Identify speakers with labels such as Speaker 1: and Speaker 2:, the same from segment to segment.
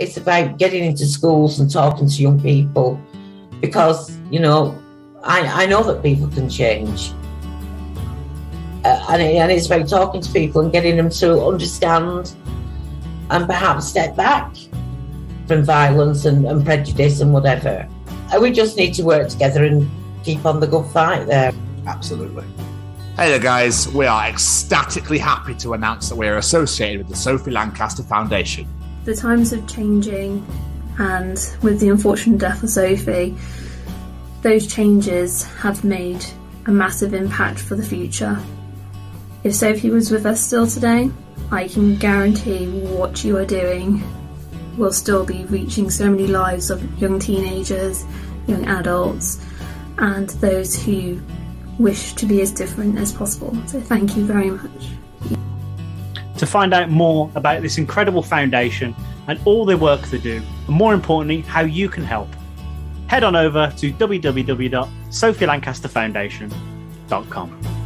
Speaker 1: It's about getting into schools and talking to young people because, you know, I, I know that people can change. Uh, and, it, and it's about talking to people and getting them to understand and perhaps step back from violence and, and prejudice and whatever. And we just need to work together and keep on the good fight there.
Speaker 2: Absolutely. Hey there, guys. We are ecstatically happy to announce that we are associated with the Sophie Lancaster Foundation.
Speaker 3: The times are changing, and with the unfortunate death of Sophie, those changes have made a massive impact for the future. If Sophie was with us still today, I can guarantee what you are doing will still be reaching so many lives of young teenagers, young adults, and those who wish to be as different as possible. So thank you very much.
Speaker 4: To find out more about this incredible foundation and all the work they do, and more importantly, how you can help, head on over to www.sophielancasterfoundation.com.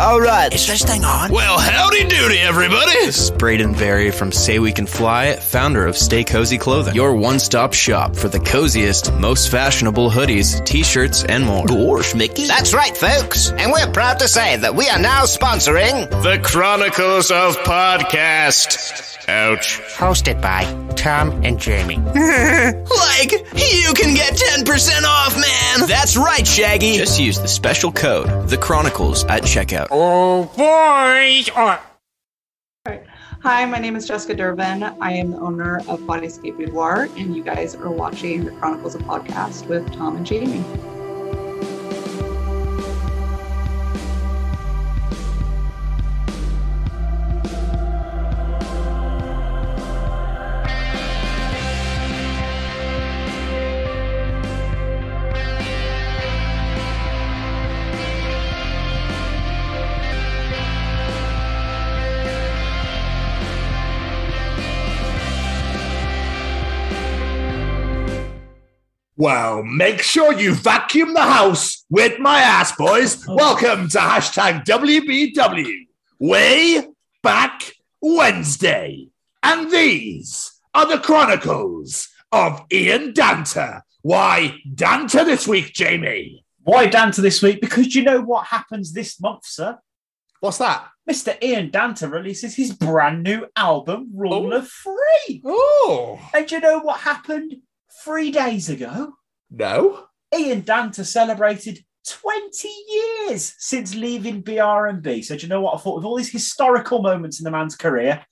Speaker 5: All right, is this thing on?
Speaker 6: Well, howdy doody, everybody.
Speaker 7: This is Braden Berry from Say We Can Fly, founder of Stay Cozy Clothing, your one stop shop for the coziest, most fashionable hoodies, t shirts, and more.
Speaker 5: Gosh, Mickey.
Speaker 8: That's right, folks. And we're proud to say that we are now sponsoring
Speaker 6: The Chronicles of Podcast. Ouch.
Speaker 8: Hosted by Tom and Jamie.
Speaker 7: like, you can get 10% off, man! That's right, Shaggy! Just use the special code, The Chronicles, at checkout.
Speaker 8: Oh, boy!
Speaker 9: Oh. Hi, my name is Jessica Durbin. I am the owner of Bodyscape Boudoir, and you guys are watching the Chronicles of Podcast with Tom and Jamie.
Speaker 2: Well, make sure you vacuum the house with my ass, boys. Oh. Welcome to hashtag WBW Way Back Wednesday. And these are the chronicles of Ian Danter. Why Danter this week, Jamie?
Speaker 4: Why Danter this week? Because you know what happens this month, sir?
Speaker 2: What's that?
Speaker 4: Mr. Ian Danter releases his brand new album, Rule of Three.
Speaker 2: Oh,
Speaker 4: And you know what happened three days ago?
Speaker 2: no.
Speaker 4: Ian Danter celebrated 20 years since leaving BRMB. So do you know what I thought? With all these historical moments in the man's career,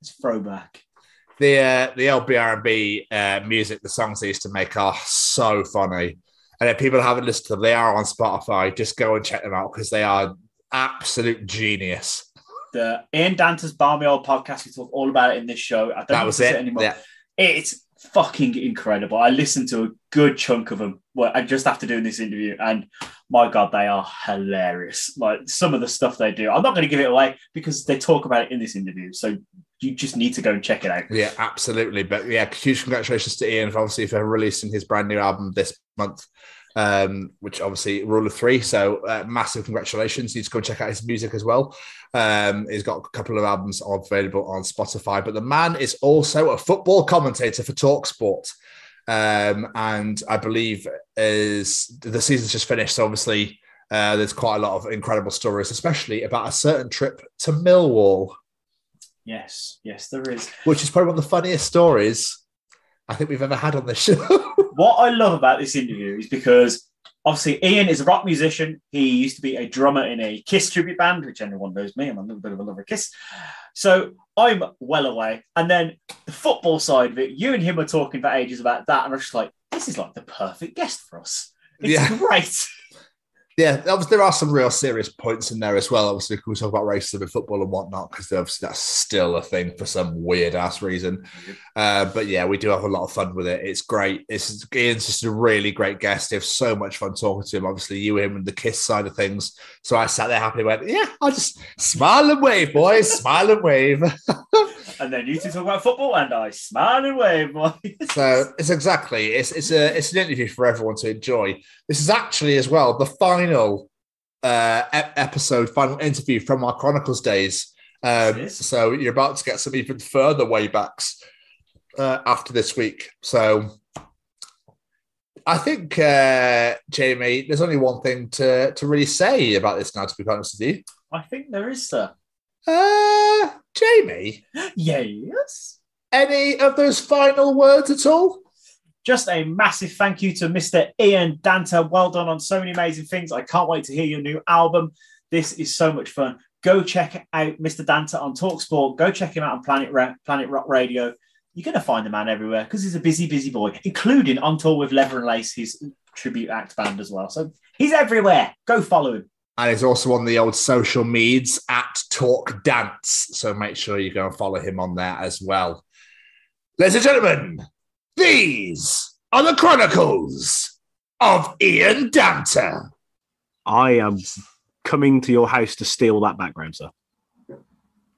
Speaker 4: it's throwback.
Speaker 2: The uh, the LBR&B uh, music, the songs they used to make are so funny. And if people haven't listened to them, they are on Spotify. Just go and check them out because they are absolute genius.
Speaker 4: The Ian Danter's Barmy Old podcast, we talk all about it in this show. I don't
Speaker 2: That was
Speaker 4: to
Speaker 2: it.
Speaker 4: anymore.
Speaker 2: Yeah.
Speaker 4: It's fucking incredible. I listened to a good chunk of them well, I just after doing this interview, and my god, they are hilarious. Like some of the stuff they do. I'm not going to give it away because they talk about it in this interview. So you just need to go and check it out.
Speaker 2: Yeah, absolutely. But yeah, huge congratulations to Ian, obviously, for releasing his brand new album this month, um, which obviously Rule of Three. So uh, massive congratulations. You need to go check out his music as well. Um, he's got a couple of albums available on Spotify. But the man is also a football commentator for Talksport. Um, and I believe is the season's just finished. So obviously, uh, there's quite a lot of incredible stories, especially about a certain trip to Millwall
Speaker 4: Yes, yes, there is.
Speaker 2: which is probably one of the funniest stories I think we've ever had on this show.
Speaker 4: What I love about this interview is because obviously Ian is a rock musician. He used to be a drummer in a Kiss tribute band, which anyone knows me. I'm a little bit of a lover of Kiss. So I'm well away. And then the football side of it, you and him were talking for ages about that. And I was just like, this is like the perfect guest for us. It's
Speaker 2: Yeah.
Speaker 4: great.
Speaker 2: Yeah, obviously there are some real serious points in there as well. Obviously, we talk about racism in football and whatnot because obviously that's still a thing for some weird ass reason. Uh, but yeah, we do have a lot of fun with it. It's great. It's Ian's just a really great guest. Have so much fun talking to him. Obviously, you, him, and the kiss side of things. So I sat there happily went, yeah, I'll just smile and wave, boys, smile and wave.
Speaker 4: And then you two talk about football, and I smile and wave.
Speaker 2: So it's exactly it's it's a it's an interview for everyone to enjoy. This is actually as well the final uh, ep- episode, final interview from our Chronicles days. Um, so you're about to get some even further waybacks uh, after this week. So I think, uh, Jamie, there's only one thing to, to really say about this now, to be honest with you.
Speaker 10: I think there is, sir.
Speaker 2: Uh, Jamie,
Speaker 10: Yes.
Speaker 2: any of those final words at all?
Speaker 10: Just a massive thank you to Mr. Ian Danter. Well done on so many amazing things. I can't wait to hear your new album. This is so much fun. Go check out Mr. Danter on Talksport. Go check him out on Planet Ra- Planet Rock Radio. You're going to find the man everywhere because he's a busy, busy boy, including on tour with Leather and Lace, his tribute act band as well. So he's everywhere. Go follow him.
Speaker 2: And he's also on the old social medias at Talk Dance. So make sure you go and follow him on there as well. Ladies and gentlemen, these are the Chronicles of Ian Danter.
Speaker 4: I am coming to your house to steal that background, sir.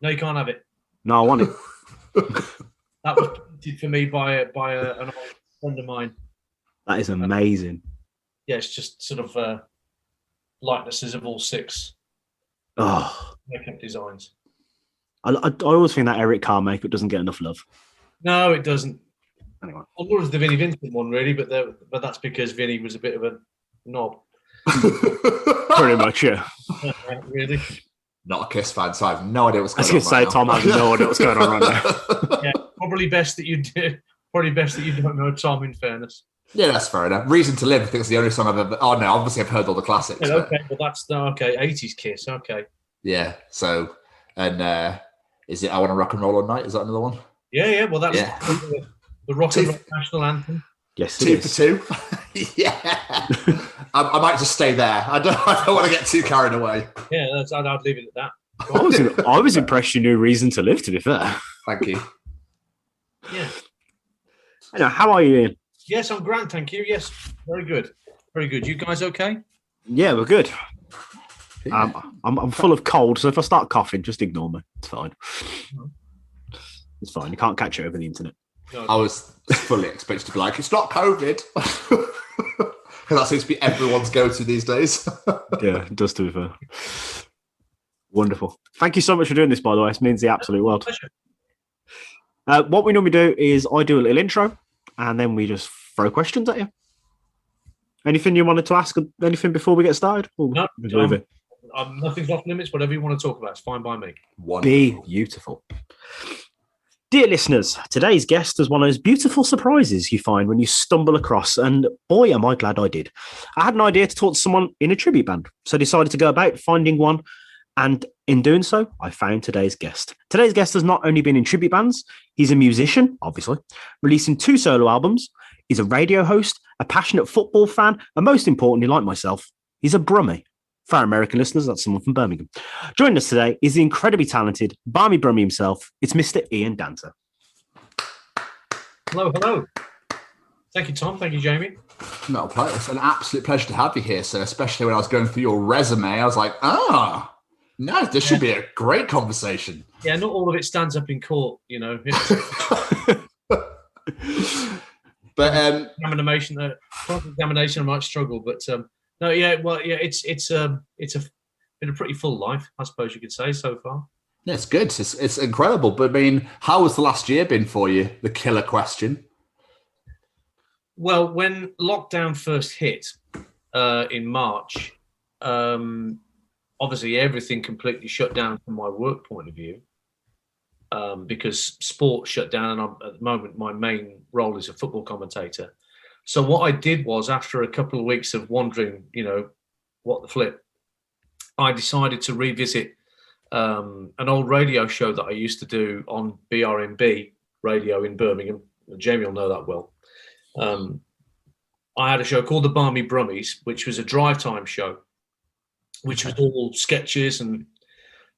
Speaker 11: No, you can't have it.
Speaker 4: No, I want it.
Speaker 11: That was painted for me by a, by a, an old friend of mine.
Speaker 4: That is amazing.
Speaker 11: Yeah, it's just sort of uh, likenesses of all six
Speaker 4: Oh,
Speaker 11: makeup designs.
Speaker 4: I, I, I always think that Eric Carr makeup doesn't get enough love.
Speaker 11: No, it doesn't.
Speaker 4: Anyway.
Speaker 11: Well, nor does the Vinnie Vincent one really, but there- but that's because Vinnie was a bit of a knob.
Speaker 4: Pretty much, yeah.
Speaker 11: really.
Speaker 2: Not a Kiss fan, so I have no idea what's going on.
Speaker 4: I
Speaker 2: going
Speaker 4: was
Speaker 2: on.
Speaker 4: going to say,
Speaker 2: right
Speaker 4: Tom has no idea what's going on right now.
Speaker 11: Yeah, probably best that you do. Probably best that you don't know Tom. In fairness.
Speaker 2: Yeah, that's fair enough. Reason to Live, I think, is the only song I've ever. Oh, no, obviously, I've heard all the classics.
Speaker 11: Yeah,
Speaker 2: but-
Speaker 11: okay, well that's no, okay. Eighties Kiss. Okay.
Speaker 2: Yeah. So, and uh, is it I Want to Rock and Roll All Night? Is that another one?
Speaker 11: Yeah, yeah. Well, that's
Speaker 2: Yeah.
Speaker 11: the, the rock and roll national anthem.
Speaker 4: Yes, it
Speaker 2: Two for
Speaker 4: is.
Speaker 2: two. yeah. I, I might just stay there. I don't, I don't want to get too carried away.
Speaker 11: Yeah, that's, I'd, I'd leave it at that.
Speaker 4: I was, I was impressed you knew Reason to Live, to be fair.
Speaker 2: Thank you.
Speaker 11: Yeah.
Speaker 4: Anyway, how are you, Ian?
Speaker 11: Yes, I'm grand. Thank you. Yes, very good. Very good. You guys okay?
Speaker 4: Yeah, we're good. Um, I'm, I'm full of cold, so if I start coughing, just ignore me. It's fine. It's fine. You can't catch it over the internet.
Speaker 2: I was fully expected to be like, it's not COVID. Because that seems to be everyone's go to these days.
Speaker 4: Yeah, it does, to be fair. Wonderful. Thank you so much for doing this, by the way. It means the absolute world. Uh, what we normally do is I do a little intro and then we just throw questions at you. Anything you wanted to ask? Anything before we get started? Or
Speaker 11: No,
Speaker 4: we
Speaker 11: um. Um, nothing's off limits. Whatever you want to talk about, it's fine by me.
Speaker 4: Be beautiful. Dear listeners, today's guest is one of those beautiful surprises you find when you stumble across, and boy, am I glad I did. I had an idea to talk to someone in a tribute band, so decided to go about finding one, and in doing so, I found today's guest. Today's guest has not only been in tribute bands, he's a musician, obviously, releasing two solo albums, he's a radio host, a passionate football fan, and most importantly, like myself, he's a brummie. For our American listeners, that's someone from Birmingham. Joining us today is the incredibly talented Barmy Brummie himself. It's Mr. Ian Danter.
Speaker 11: Hello, hello. Thank you, Tom. Thank you, Jamie.
Speaker 2: No, pleasure. It's an absolute pleasure to have you here, sir. Especially when I was going through your resume, I was like, ah, no, this should be a great conversation.
Speaker 11: Yeah, not all of it stands up in court, you know.
Speaker 2: But um,
Speaker 11: examination, uh, cross examination, I might struggle, but um, no, yeah, well, yeah, it's it's um, it's a been a pretty full life, I suppose you could say so far.
Speaker 2: yeah, it's good. It's, it's incredible. But I mean, how has the last year been for you? The killer question.
Speaker 11: Well, when lockdown first hit uh, in March, um, obviously everything completely shut down from my work point of view um, because sport shut down. And I'm, at the moment, my main role is a football commentator. So what I did was, after a couple of weeks of wondering, you know, what the flip, I decided to revisit um, an old radio show that I used to do on BRMB radio in Birmingham. Jamie will know that well. Um, I had a show called The Barmy Brummies, which was a drive time show, which was all sketches and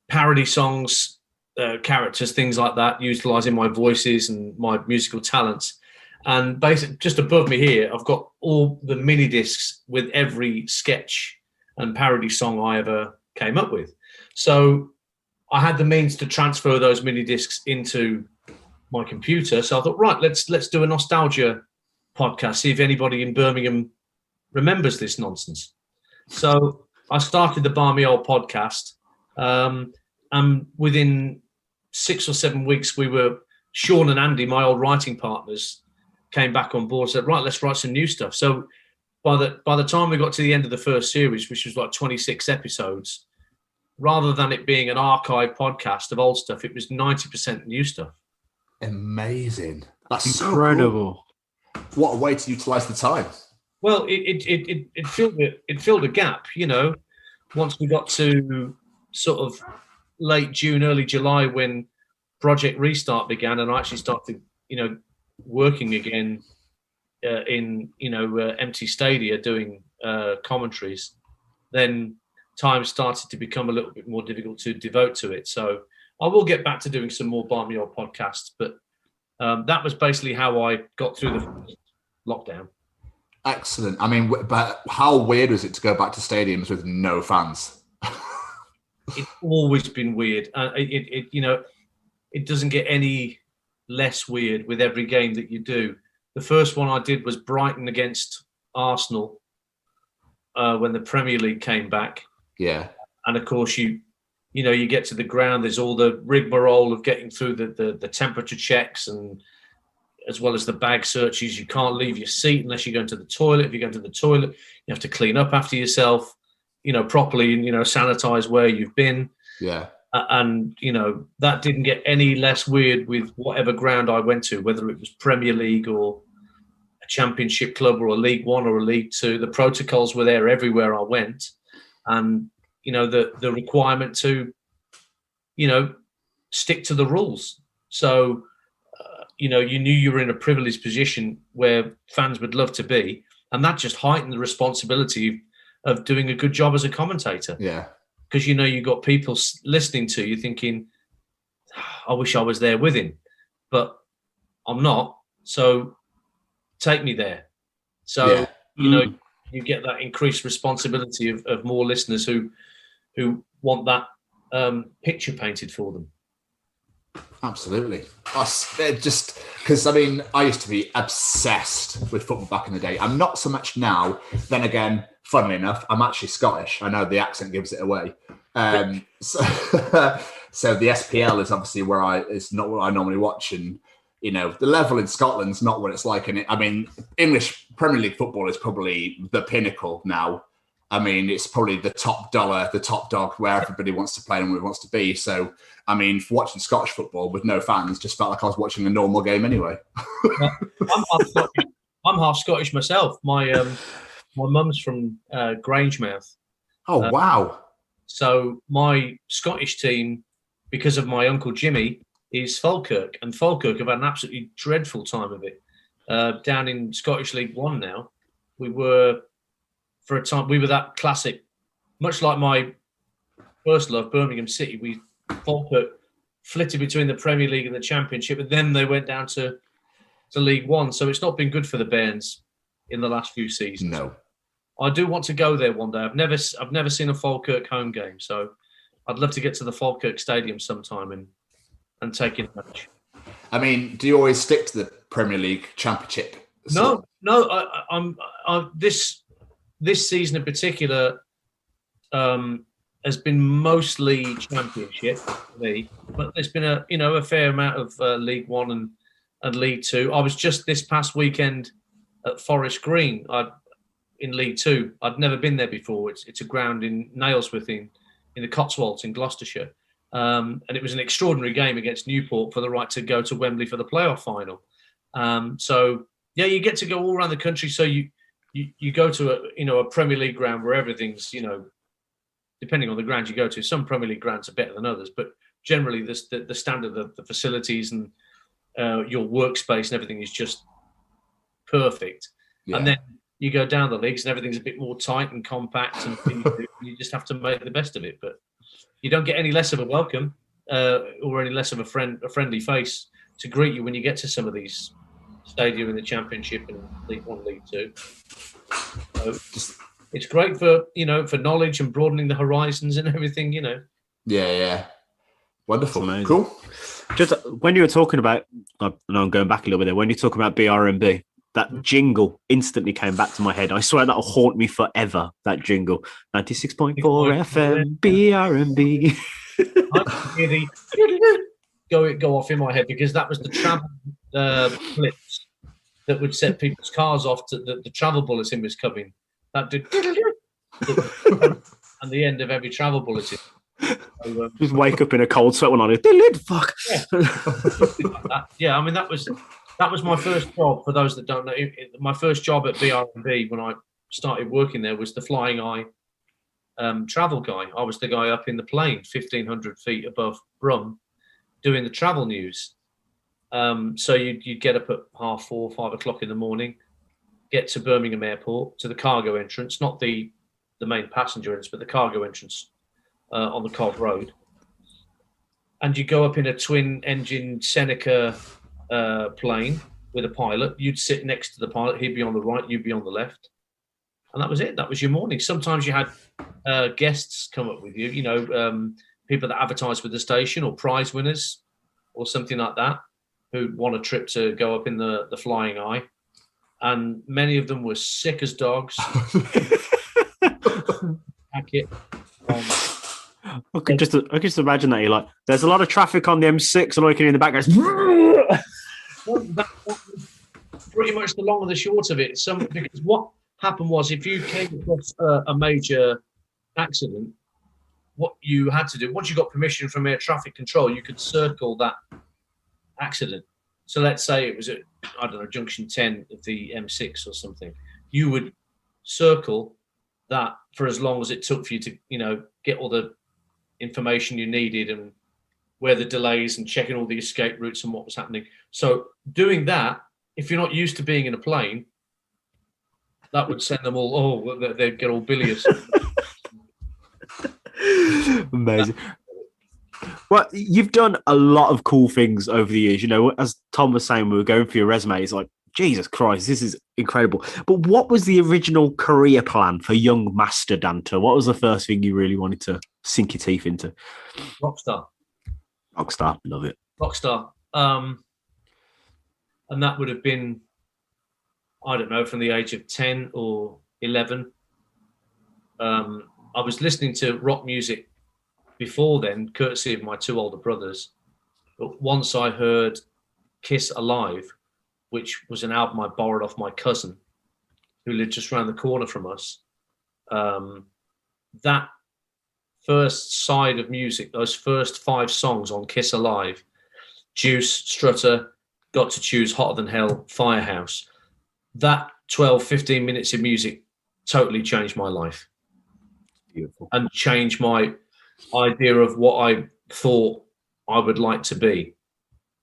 Speaker 11: parody songs, uh, characters, things like that, utilizing my voices and my musical talents. And basically, just above me here, I've got all the mini discs with every sketch and parody song I ever came up with. So I had the means to transfer those mini discs into my computer. So I thought, right, let's let's do a nostalgia podcast. See if anybody in Birmingham remembers this nonsense. So I started the Barmy Old podcast. Um, and within six or seven weeks, we were Sean and Andy, my old writing partners, came back on board. Said, "Right, let's write some new stuff." So by the by the time we got to the end of the first series, which was like 26 episodes, rather than it being an archive podcast of old stuff, it was 90% new stuff.
Speaker 2: Amazing. That's
Speaker 4: Incredible.
Speaker 2: So cool. What a way to utilize the time.
Speaker 11: Well, it it, it, it, filled it, it filled a gap, you know. Once we got to sort of late June, early July, when Project Restart began, and I actually started, you know, working again uh, in you know uh, empty stadia doing uh, commentaries, then time started to become a little bit more difficult to devote to it. So I will get back to doing some more Buy Your podcasts, but um, that was basically how I got through the lockdown.
Speaker 2: Excellent. I mean, but how weird was it to go back to stadiums with no fans?
Speaker 11: it's always been weird. Uh, it, it, you know, it doesn't get any less weird with every game that you do. The first one I did was Brighton against Arsenal uh, when the Premier League came back.
Speaker 2: Yeah.
Speaker 11: And of course, you you know you get to the ground. There's all the rigmarole of getting through the, the the temperature checks and as well as the bag searches. You can't leave your seat unless you go into the toilet. If you go to the toilet, you have to clean up after yourself, you know, properly and you know sanitize where you've been.
Speaker 2: Yeah.
Speaker 11: And you know that didn't get any less weird with whatever ground I went to, whether it was Premier League or a Championship club or a League One or a League Two. The protocols were there everywhere I went, and you know the the requirement to, you know, stick to the rules. So you know, you knew you were in a privileged position where fans would love to be, and that just heightened the responsibility of doing a good job as a commentator.
Speaker 2: Yeah,
Speaker 11: because you know you got people listening to you, thinking, "I wish I was there with him," but I'm not. So take me there. So
Speaker 2: Yeah.
Speaker 11: you know,
Speaker 4: Mm.
Speaker 11: you get that increased responsibility of, of more listeners who who want that um, picture painted for them.
Speaker 2: Absolutely. They're just because I mean, I used to be obsessed with football back in the day. I'm not so much now. Then again, funnily enough, I'm actually Scottish. I know the accent gives it away. Um, so, so the SPL is obviously where I it's not what I normally watch, and you know the level in Scotland's not what it's like. And it, I mean, English Premier League football is probably the pinnacle now. I mean, it's probably the top dollar, the top dog where everybody wants to play and where it wants to be. So, I mean, for watching Scottish football with no fans just felt like I was watching a normal game anyway.
Speaker 11: I'm half Scottish. I'm half Scottish myself. My um, my mum's from uh, Grangemouth.
Speaker 2: Oh,
Speaker 11: Uh,
Speaker 2: wow.
Speaker 11: So my Scottish team, because of my uncle Jimmy, is Falkirk, and Falkirk have had an absolutely dreadful time of it. Uh, down in Scottish League One now, we were for a time we were that classic, much like my first love, Birmingham City. We Falkirk flitted between the Premier League and the Championship, and then they went down to to League One. So it's not been good for the Bairns in the last few seasons.
Speaker 2: No.
Speaker 11: I do want to go there one day. I've never I've never seen a Falkirk home game, so I'd love to get to the Falkirk Stadium sometime and and take in match.
Speaker 2: I mean, do you always stick to the Premier League Championship?
Speaker 11: No, no, I, I, this this season in particular um, has been mostly Championship for me, but there's been a you know a fair amount of uh, League One and and League Two. I was just this past weekend at Forest Green. I in League Two. I'd never been there before. It's it's a ground in Nailsworth in in the Cotswolds in Gloucestershire. Um, and it was an extraordinary game against Newport for the right to go to Wembley for the playoff final. Um, so yeah, you get to go all around the country. So you you, you go to a you know a Premier League ground where everything's you know depending on the ground you go to. Some Premier League grounds are better than others, but generally this, the the standard of the facilities and uh, your workspace and everything is just perfect.
Speaker 2: Yeah.
Speaker 11: And then you go down the leagues and everything's a bit more tight and compact, and you, you just have to make the best of it. But you don't get any less of a welcome uh, or any less of a friend, a friendly face to greet you when you get to some of these stadia in the Championship and League One, League Two. So it's great for you know for knowledge and broadening the horizons and everything. You know.
Speaker 2: Yeah, yeah. Wonderful.
Speaker 4: amazing.
Speaker 2: Cool.
Speaker 4: Just uh, when you were talking about, I know I'm going back a little bit there. When you talk about BRMB, that jingle instantly came back to my head. I swear that'll haunt me forever. That jingle, ninety six point four FM, BRMB.
Speaker 11: I go go off in my head because that was the travel uh, blips that would set people's cars off to the, the travel bulletin was coming. That did and the end of every travel bulletin. So, um,
Speaker 4: Just wake up in a cold sweat when on it. Fuck.
Speaker 11: yeah. Like yeah, I mean that was that was my first job. For those that don't know, it- it- my first job at BRB when I started working there was the flying eye um, travel guy. I was the guy up in the plane, fifteen hundred feet above Brum, doing the travel news. Um, so you'd, you'd get up at half four, five o'clock in the morning, get to Birmingham Airport to the cargo entrance, not the the main passenger entrance, but the cargo entrance uh, on the Cog Road and you go up in a twin engine Seneca uh, plane with a pilot. You'd sit next to the pilot. He'd be on the right, you'd be on the left. And that was it. That was your morning. Sometimes you had uh, guests come up with you, you know, um, people that advertise with the station or prize winners or something like that who want a trip to go up in the, the flying eye. And many of them were sick as dogs. Um,
Speaker 4: I can just I can just imagine that you're like, there's a lot of traffic on the M6, and all you can hear in the background. is,
Speaker 11: Well, that, that was pretty much the long and the short of it. Some because what happened was if you came across a, a major accident, what you had to do once you got permission from air traffic control, you could circle that accident. So let's say it was at I don't know junction ten of the M6 or something. You would circle that for as long as it took for you to you know get all the information you needed and where the delays and checking all the escape routes and what was happening. So doing that, if you're not used to being in a plane, that would send them all. Oh, they- they'd get all bilious.
Speaker 4: Amazing. Well, you've done a lot of cool things over the years. You know, as Tom was saying, we were going for your resume. It's like, Jesus Christ, this is incredible. But what was the original career plan for young Master Danter? What was the first thing you really wanted to sink your teeth into?
Speaker 11: Rockstar.
Speaker 4: Rockstar, love it.
Speaker 11: Rockstar. Um, and that would have been, I don't know, from the age of 10 or 11. Um, I was listening to rock music before then, courtesy of my two older brothers. But once I heard Kiss Alive, which was an album I borrowed off my cousin who lived just around the corner from us, um, that first side of music, those first five songs on Kiss Alive, Juice, Strutter, Got to Choose, Hotter Than Hell, Firehouse, that 12, 15 minutes of music totally changed my life.
Speaker 4: Beautiful.
Speaker 11: And change my idea of what I thought I would like to be.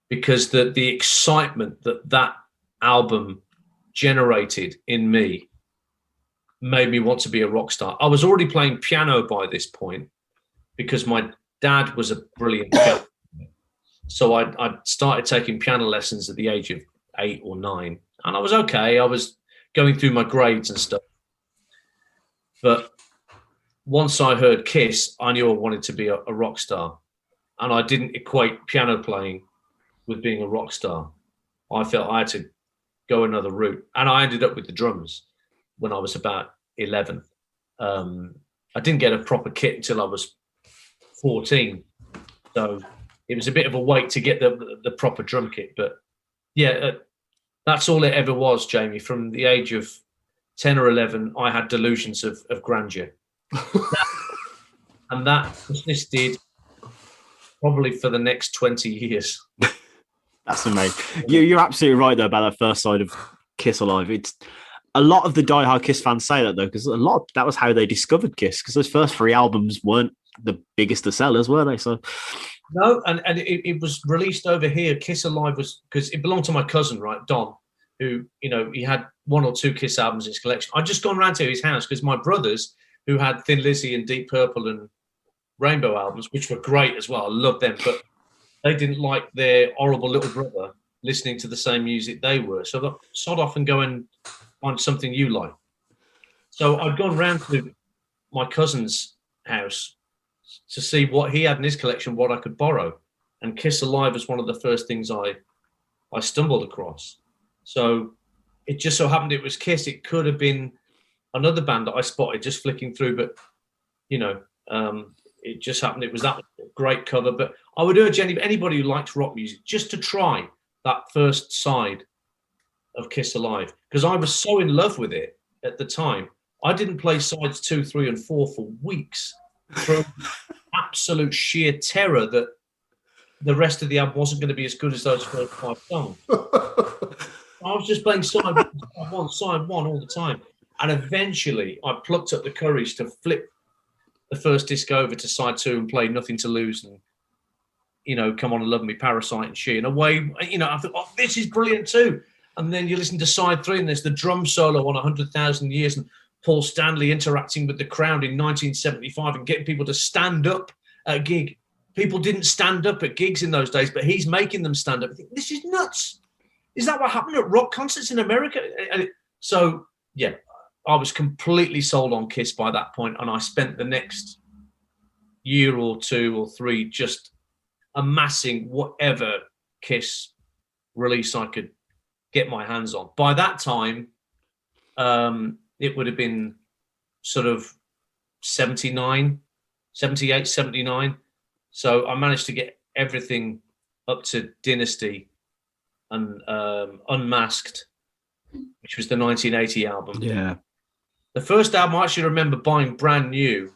Speaker 11: Because the, the excitement that that album generated in me made me want to be a rock star. I was already playing piano by this point because my dad was a brilliant pianist. So I, I started taking piano lessons at the age of eight or nine, and I was okay. I was going through my grades and stuff. But once I heard Kiss, I knew I wanted to be a, a rock star, and I didn't equate piano playing with being a rock star. I felt I had to go another route, and I ended up with the drums when I was about eleven. Um, I didn't get a proper kit until I was fourteen, so it was a bit of a wait to get the the proper drum kit. But yeah, uh, that's all it ever was, Jamie. From the age of ten or eleven, I had delusions of, of grandeur, and that persisted probably for the next twenty years.
Speaker 4: That's amazing. You, you're absolutely right though about that first side of Kiss Alive. It's a lot of the diehard Kiss fans say that though, because a lot that was how they discovered Kiss. Because those first three albums weren't the biggest of sellers, were they? So
Speaker 11: No, and, and it, it was released over here. Kiss Alive was because it belonged to my cousin, right, Don, who you know he had one or two Kiss albums in his collection. I'd just gone round to his house because my brothers, who had Thin Lizzy and Deep Purple and Rainbow albums, which were great as well, I loved them, but they didn't like their horrible little brother listening to the same music they were. So they sod off and go and find something you like. So I'd gone round to my cousin's house to see what he had in his collection, what I could borrow. And Kiss Alive was one of the first things I I stumbled across. So it just so happened it was Kiss. It could have been another band that I spotted just flicking through, but you know, um, it just happened it was that great cover. But I would urge any, anybody who likes rock music just to try that first side of Kiss Alive because I was so in love with it at the time. I didn't play sides two, three, and four for weeks from absolute sheer terror that the rest of the album wasn't going to be as good as those first five songs. I was just playing side one, side one, side one all the time. And eventually I plucked up the courage to flip the first disc over to side two and play Nothing to Lose and, you know, Come On and Love Me, Parasite and She. In a way, you know, I thought, oh, this is brilliant too. And then you listen to side three and there's the drum solo on 100,000 Years and Paul Stanley interacting with the crowd in 1975 and getting people to stand up at a gig. People didn't stand up at gigs in those days, but he's making them stand up. I think, this is nuts. Is that what happened at rock concerts in America? Uh, uh, so, yeah, I was completely sold on Kiss by that point, and I spent the next year or two or three just amassing whatever Kiss release I could get my hands on. By that time, um, it would have been sort of 79, 78, 79. So I managed to get everything up to Dynasty and um, Unmasked, which was the 1980 album.
Speaker 4: Yeah.
Speaker 11: The first album I actually remember buying brand new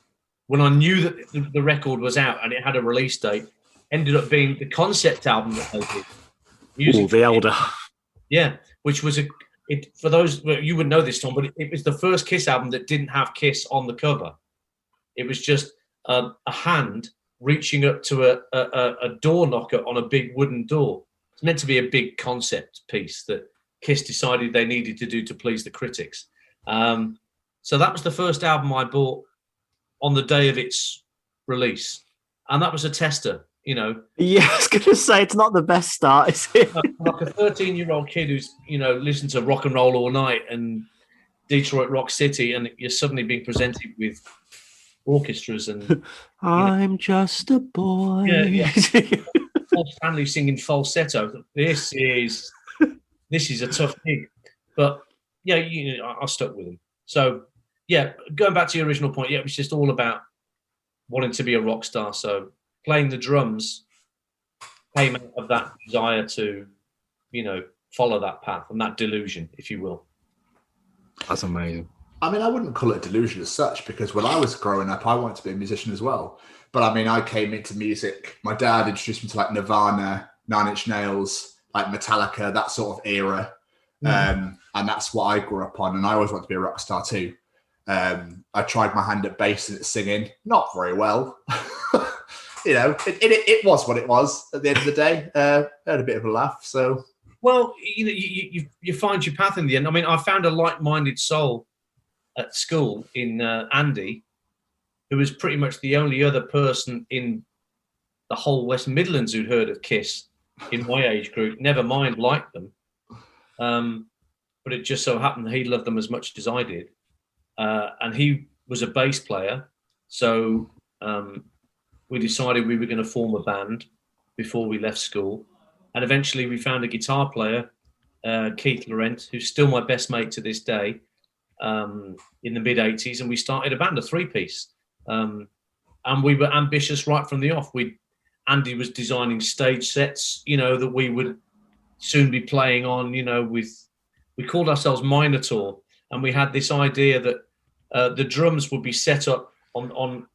Speaker 11: when I knew that the, the record was out and it had a release date, ended up being the concept album that they did. Music
Speaker 4: Oh, the elder.
Speaker 11: yeah, which was a it for those well, you would know this, Tom, but it, it was the first Kiss album that didn't have Kiss on the cover. It was just a, a hand reaching up to a, a, a- a door knocker on a big wooden door. It's meant to be a big concept piece that Kiss decided they needed to do to please the critics. Um, so that was the first album I bought on the day of its release, and that was a tester. You know,
Speaker 4: Yeah, I was going to say it's not the best start, is it?
Speaker 11: like a 13 year old kid who's you know listened to rock and roll all night and Detroit Rock City, and you're suddenly being presented with orchestras and
Speaker 4: I'm just a boy.
Speaker 11: Yeah, yeah. Paul Stanley singing falsetto. This is this is a tough gig, but yeah, you know, I, I stuck with him. So yeah, going back to your original point, yeah, it was just all about wanting to be a rock star. So playing the drums came out of that desire to, you know, follow that path and that delusion, if you will.
Speaker 4: That's amazing.
Speaker 2: I mean, I wouldn't call it a delusion as such because when I was growing up, I wanted to be a musician as well. But I mean, I came into music. My dad introduced me to like Nirvana, Nine Inch Nails, like Metallica, that sort of era.
Speaker 11: Mhm.
Speaker 2: Um, and that's what I grew up on. And I always wanted to be a rock star too. Um, I tried my hand at bass and at singing, not very well. you know, it, it, it was what it was at the end of the day. Uh, I had a bit of a laugh. So
Speaker 11: Well, you know, you, you you find your path in the end. I mean, I found a like-minded soul at school in uh, Andy, who was pretty much the only other person in the whole West Midlands who'd heard of Kiss in my age group. Never mind liked them, um, but it just so happened he loved them as much as I did, uh, and he was a bass player. So um, we decided we were going to form a band before we left school and eventually we found a guitar player, uh, Keith Laurent, who's still my best mate to this day, um, in the mid '80s, and we started a band, a three-piece, um, and we were ambitious right from the off. We, Andy was designing stage sets, you know, that we would soon be playing on, you know, with we called ourselves Minotaur, and we had this idea that uh, the drums would be set up on on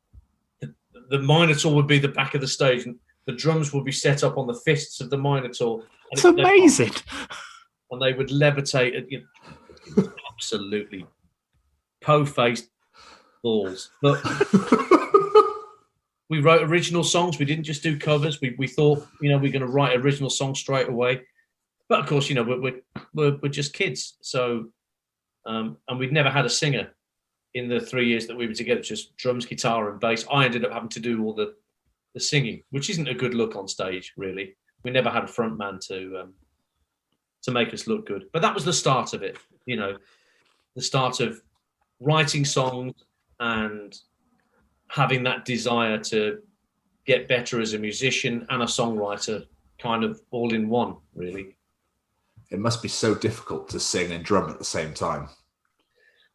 Speaker 11: the, Minotaur would be the back of the stage, and the drums would be set up on the fists of the Minotaur. And
Speaker 4: It's
Speaker 11: it-
Speaker 4: amazing.
Speaker 11: And they would levitate. You know, absolutely po-faced balls. But we wrote original songs. We didn't just do covers. We, we thought, you know, we're going to write original songs straight away. But of course, you know, we're, we're, we're, we're just kids. So, um, and we'd never had a singer in the three years that we were together, just drums, guitar, and bass. I ended up having to do all the, the singing, which isn't a good look on stage, really. We never had a front man to um, to make us look good. But that was the start of it, you know, the start of writing songs and having that desire to get better as a musician and a songwriter, kind of all in one, really.
Speaker 2: it must be so difficult to sing and drum at the same time.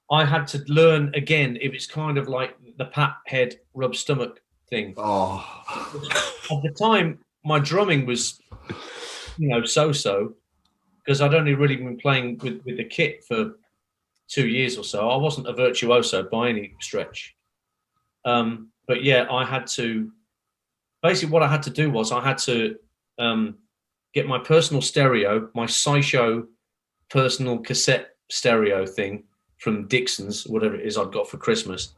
Speaker 11: I had to learn again. It was kind of like the pat head rub stomach thing.
Speaker 2: Oh,
Speaker 11: At the time, my drumming was, you know, so-so because I'd only really been playing with, with the kit for two years or so. I wasn't a virtuoso by any stretch. Um, but yeah, I had to. Basically, what I had to do was I had to um, get my personal stereo, my Scishow personal cassette stereo thing from Dixon's, whatever it is I'd got for Christmas.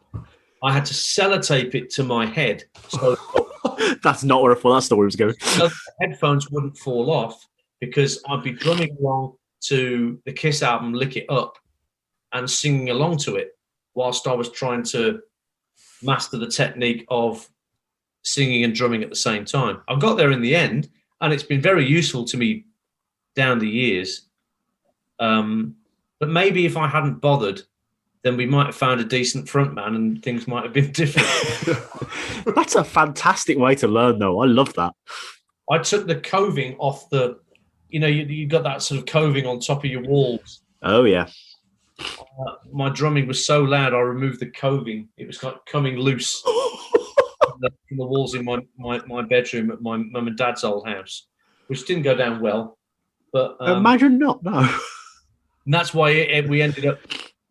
Speaker 11: I had to sellotape it to my head so
Speaker 4: That's not where I thought that story was going.
Speaker 11: so the headphones wouldn't fall off because I'd be drumming along to the Kiss album, Lick It Up, and singing along to it whilst I was trying to master the technique of singing and drumming at the same time. I got there in the end, and it's been very useful to me down the years. Um, but maybe if I hadn't bothered, then we might have found a decent frontman and things might have been different.
Speaker 4: That's a fantastic way to learn, though. I love that.
Speaker 11: I took the coving off the, you know, you, you got that sort of coving on top of your walls.
Speaker 4: Oh yeah.
Speaker 11: Uh, my drumming was so loud, I removed the coving. It was like coming loose from, the, from the walls in my, my, my bedroom at my mum and dad's old house, which didn't go down well. But um,
Speaker 4: Imagine not. No.
Speaker 11: And that's why it, we ended up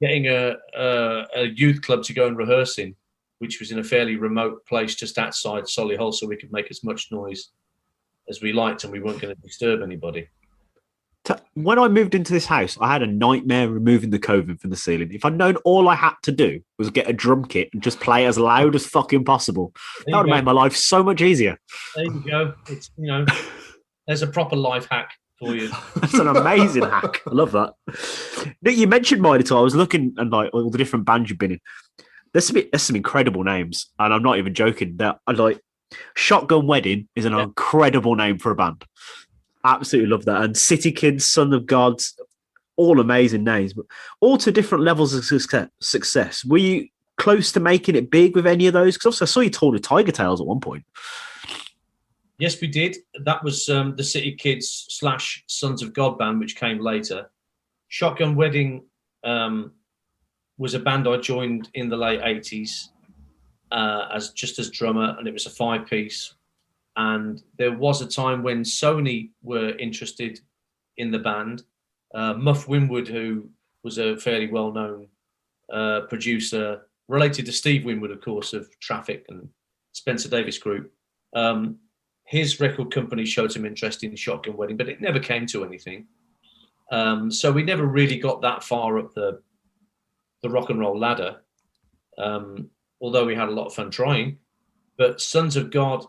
Speaker 11: getting a, a, a youth club to go and rehearse in, which was in a fairly remote place just outside Solihull, so we could make as much noise as we liked and we weren't going to disturb anybody.
Speaker 4: When I moved into this house, I had a nightmare removing the coving from the ceiling. If I'd known all I had to do was get a drum kit and just play as loud as fucking possible,
Speaker 11: There
Speaker 4: that would have made my life so much easier.
Speaker 11: There you go. It's you know, there's a proper life hack for you.
Speaker 4: That's an amazing hack. I love that. Now, you mentioned Minotaur. I was looking and like all the different bands you've been in. There's some, there's some incredible names, and I'm not even joking. That I uh, like Shotgun Wedding is an incredible name for a band. Absolutely love that. And City Kids, Son of Gods, all amazing names, but all to different levels of success. success. Were you close to making it big with any of those? Because also I saw you toured with Tigertailz at one point.
Speaker 11: Yes, we did. That was um, the City Kids slash Sons of God band, which came later. Shotgun Wedding um, was a band I joined in the late eighties uh, as just as drummer, and it was a five piece. And there was a time when Sony were interested in the band. Uh, Muff Winwood, who was a fairly well known uh, producer, related to Steve Winwood, of course, of Traffic and Spencer Davis Group. Um, his record company showed some interest in Shotgun Wedding, but it never came to anything. Um, so we never really got that far up the the rock and roll ladder, um, although we had a lot of fun trying. But Sons of God,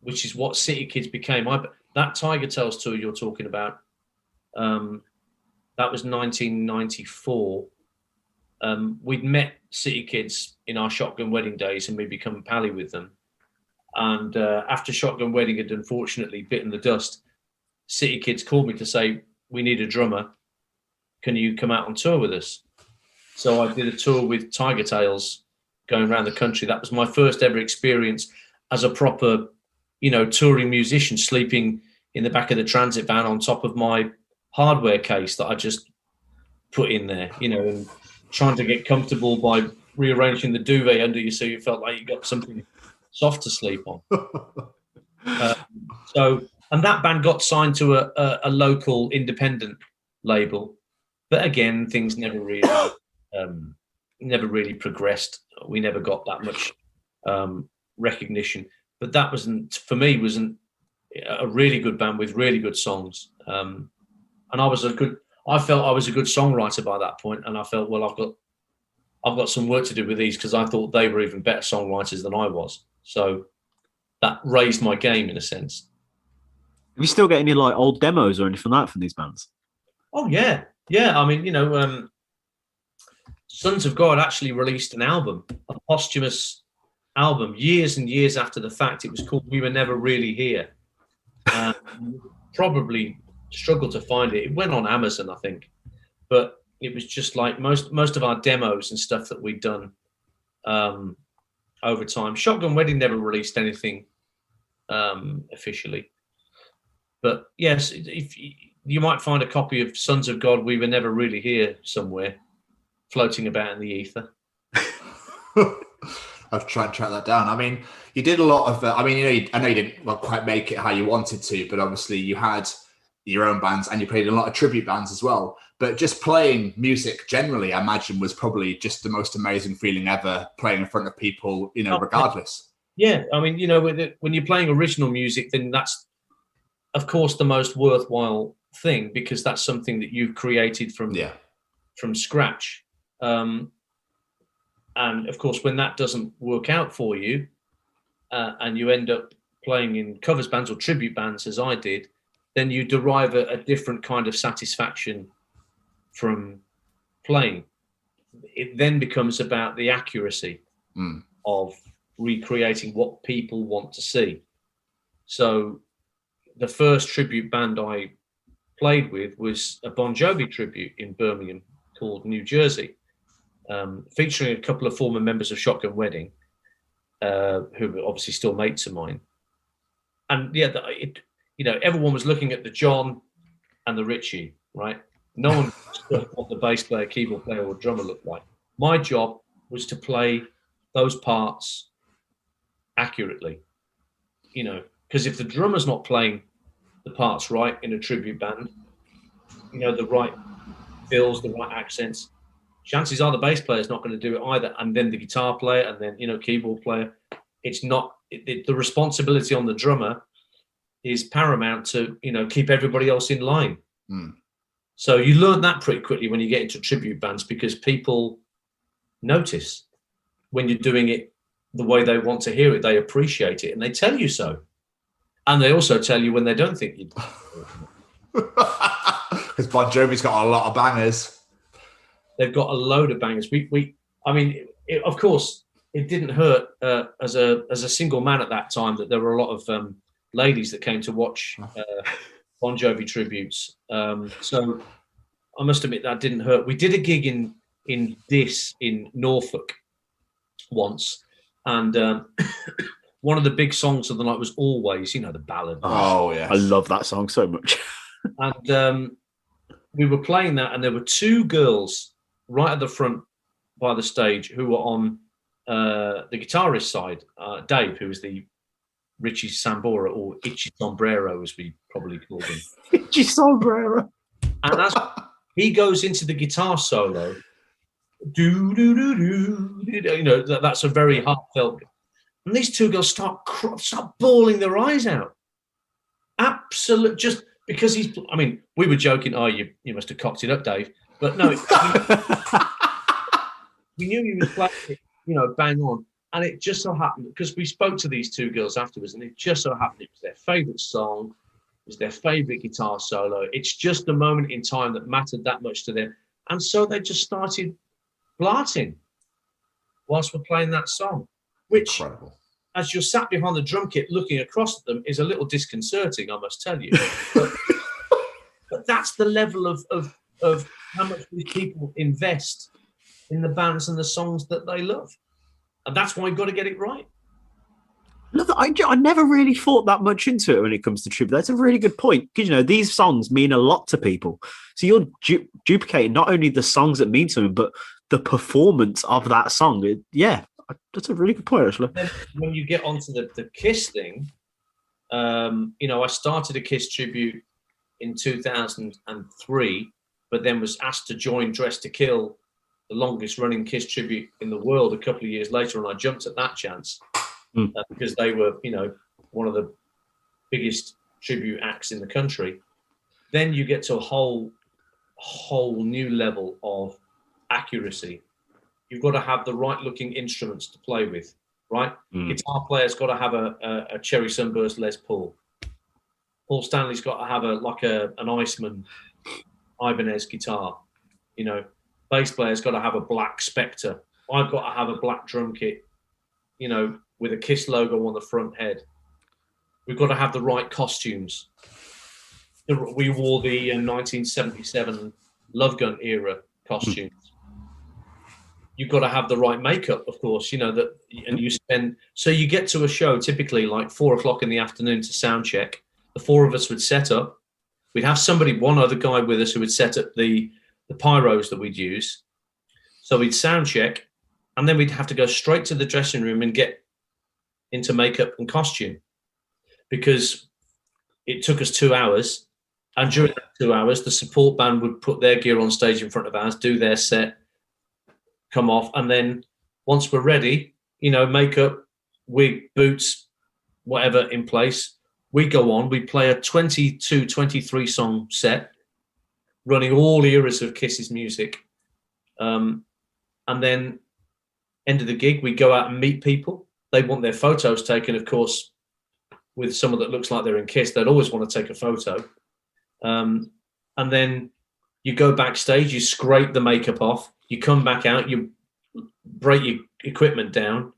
Speaker 11: which is what City Kids became, I, that Tigertailz tour you're talking about, um, that was 1994. Um, we'd met City Kids in our Shotgun Wedding days, and we become pally with them. And uh, after Shotgun Wedding had unfortunately bitten the dust, City Kids called me to say, We need a drummer. Can you come out on tour with us? So I did a tour with Tigertailz going around the country. That was my first ever experience as a proper, you know, touring musician, sleeping in the back of the transit van on top of my hardware case that I just put in there, you know, and trying to get comfortable by rearranging the duvet under you so you felt like you got something soft to sleep on. Uh, so, and that band got signed to a, a, a local independent label, but again, things never really, um, never really progressed. We never got that much um, recognition. But that wasn't for me. wasn't a really good band with really good songs. Um, and I was a good. I felt I was a good songwriter by that point, and I felt well. I've got I've got some work to do with these because I thought they were even better songwriters than I was. So that raised my game in a sense.
Speaker 4: Have you still got any like old demos or anything like that from these bands?
Speaker 11: Oh yeah, yeah. I mean, you know, um, Sons of God actually released an album, a posthumous album, years and years after the fact. It was called "We Were Never Really Here." Um, probably struggled to find it. It went on Amazon, I think, but it was just like most most of our demos and stuff that we'd done um, over time. Shotgun Wedding never released anything um, officially, but yes, if you might find a copy of Sons of God, we were never really here somewhere, floating about in the ether.
Speaker 2: I've tried to track that down. I mean, you did a lot of. Uh, I mean, you know, you, I know you didn't well, quite make it how you wanted to, but obviously you had your own bands and you played a lot of tribute bands as well. But just playing music generally, I imagine, was probably just the most amazing feeling ever. Playing in front of people, you know,
Speaker 11: Oh,
Speaker 2: regardless.
Speaker 11: Yeah, I mean, you know, when you're playing original music, then that's, of course, the most worthwhile thing because that's something that you've created from
Speaker 2: Yeah.
Speaker 11: from scratch. Um, and of course, when that doesn't work out for you, uh, and you end up playing in covers bands or tribute bands, as I did, then you derive a, a different kind of satisfaction from playing. It then becomes about the accuracy
Speaker 2: Mm.
Speaker 11: of recreating what people want to see. So, the first tribute band I played with was a Bon Jovi tribute in Birmingham called New Jersey, um, featuring a couple of former members of Shotgun Wedding, uh, who were obviously still mates of mine. And yeah, it, you know, everyone was looking at the John and the Richie, right? No one knew what the bass player, keyboard player, or drummer looked like. My job was to play those parts accurately, you know, because if the drummer's not playing the parts right in a tribute band, you know, the right fills, the right accents, chances are the bass player's not going to do it either. And then the guitar player, and then, you know, keyboard player. It's not it, it- the responsibility on the drummer is paramount to, you know, keep everybody else in line.
Speaker 2: Mm.
Speaker 11: So you learn that pretty quickly when you get into tribute bands because people notice when you're doing it the way they want to hear it. They appreciate it and they tell you so. And they also tell you when they don't think you
Speaker 2: Because Bon Jovi's got a lot of bangers.
Speaker 11: they've got a load of bangers. We, we, I mean, it, of course, it didn't hurt uh, as a as a single man at that time that there were a lot of um, ladies that came to watch uh, Bon Jovi tributes. Um, so I must admit that didn't hurt. We did a gig in in this in Norfolk once, and um, one of the big songs of the night was always, you know, the ballad.
Speaker 2: Oh yeah,
Speaker 4: I love that song so much.
Speaker 11: and um, we were playing that, and there were two girls right at the front by the stage who were on uh, the guitarist side, uh, Dave, who was the Richie Sambora or Itchy Sombrero, as we probably called him.
Speaker 4: Itchy sombrero.
Speaker 11: And as he goes into the guitar solo, do do do do, do, you know that, that's a very heartfelt. And these two girls start start bawling their eyes out. Absolute, just because he's. I mean, we were joking. Oh, you you must have cocked it up, Dave. But no, we knew he was playing you know, bang on. And it just so happened because we spoke to these two girls afterwards, and it just so happened it was their favorite song, it was their favorite guitar solo. It's just a moment in time that mattered that much to them. And so they just started blarting whilst we're playing that song, which, as you're sat behind the drum kit looking across at them, is a little disconcerting, I must tell you. but, but that's the level of, of, of how much these people invest in the bands and the songs that they love. And that's why you've got to get it right.
Speaker 4: Look, I, I never really thought that much into it when it comes to tribute. That's a really good point because you know these songs mean a lot to people. So you're du- duplicating not only the songs that mean something, but the performance of that song. It, yeah, that's a really good point, actually.
Speaker 11: when you get onto the, the Kiss thing, um, you know, I started a Kiss tribute in 2003, but then was asked to join Dress to Kill, the longest running Kiss tribute in the world, a couple of years later, and I jumped at that chance
Speaker 4: Mm.
Speaker 11: uh, because they were, you know, one of the biggest tribute acts in the country. Then you get to a whole, whole new level of accuracy. You've got to have the right looking instruments to play with, right?
Speaker 4: Mm.
Speaker 11: Guitar player's got to have a, a, a Cherry Sunburst Les Paul. Paul Stanley's got to have a like a an Iceman Ibanez guitar. You know, bass player's got to have a black Spectre. I've got to have a black drum kit. You know, with a Kiss logo on the front head. We've got to have the right costumes. We wore the uh, 1977 Love Gun era costumes. You've got to have the right makeup, of course. You know that, and you spend. So you get to a show typically like four o'clock in the afternoon to sound check. The four of us would set up. We'd have somebody, one other guy with us, who would set up the the pyros that we'd use. So we'd sound check, and then we'd have to go straight to the dressing room and get into makeup and costume because it took us two hours. And during that two hours, the support band would put their gear on stage in front of ours, do their set, come off, and then once we're ready, you know, makeup, wig, boots, whatever in place, we go on, we play a 22, 23 song set, running all eras of Kiss's music. Um, and then end of the gig, we go out and meet people. They want their photos taken, of course, with someone that looks like they're in Kiss. They'd always want to take a photo. Um, and then you go backstage, you scrape the makeup off, you come back out, you break your equipment down,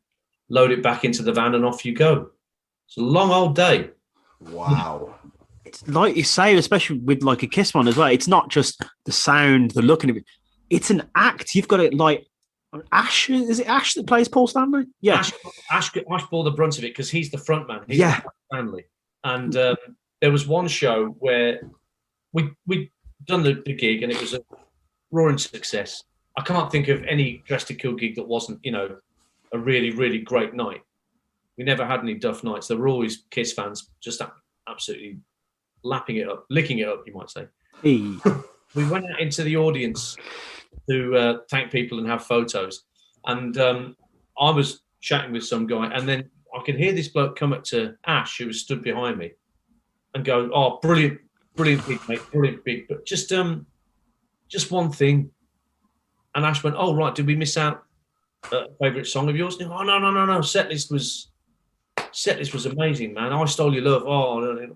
Speaker 11: load it back into the van, and off you go. It's a long old day.
Speaker 2: Wow.
Speaker 4: It's like you say, especially with like a kiss one as well. It's not just the sound, the look, and it. It's an act. You've got it like Ash. Is it Ash that plays Paul Stanley? Yeah.
Speaker 11: Ash, Ash, Ash bore the brunt of it because he's the front man. He's
Speaker 4: Yeah.
Speaker 11: Stanley. And um, there was one show where we we done the, the gig and it was a roaring success. I can't think of any Dress to Kill gig that wasn't, you know, a really really great night. We never had any duff nights. There were always Kiss fans just absolutely lapping it up, licking it up, you might say.
Speaker 4: Hey.
Speaker 11: we went out into the audience to uh, thank people and have photos. And um, I was chatting with some guy, and then I could hear this bloke come up to Ash, who was stood behind me, and go, "Oh, brilliant, brilliant big mate, brilliant big." But just um, just one thing. And Ash went, "Oh, right, did we miss out a favorite song of yours?" Oh, no, no, no, no. Setlist was setlist was amazing, man. I stole your love. Oh.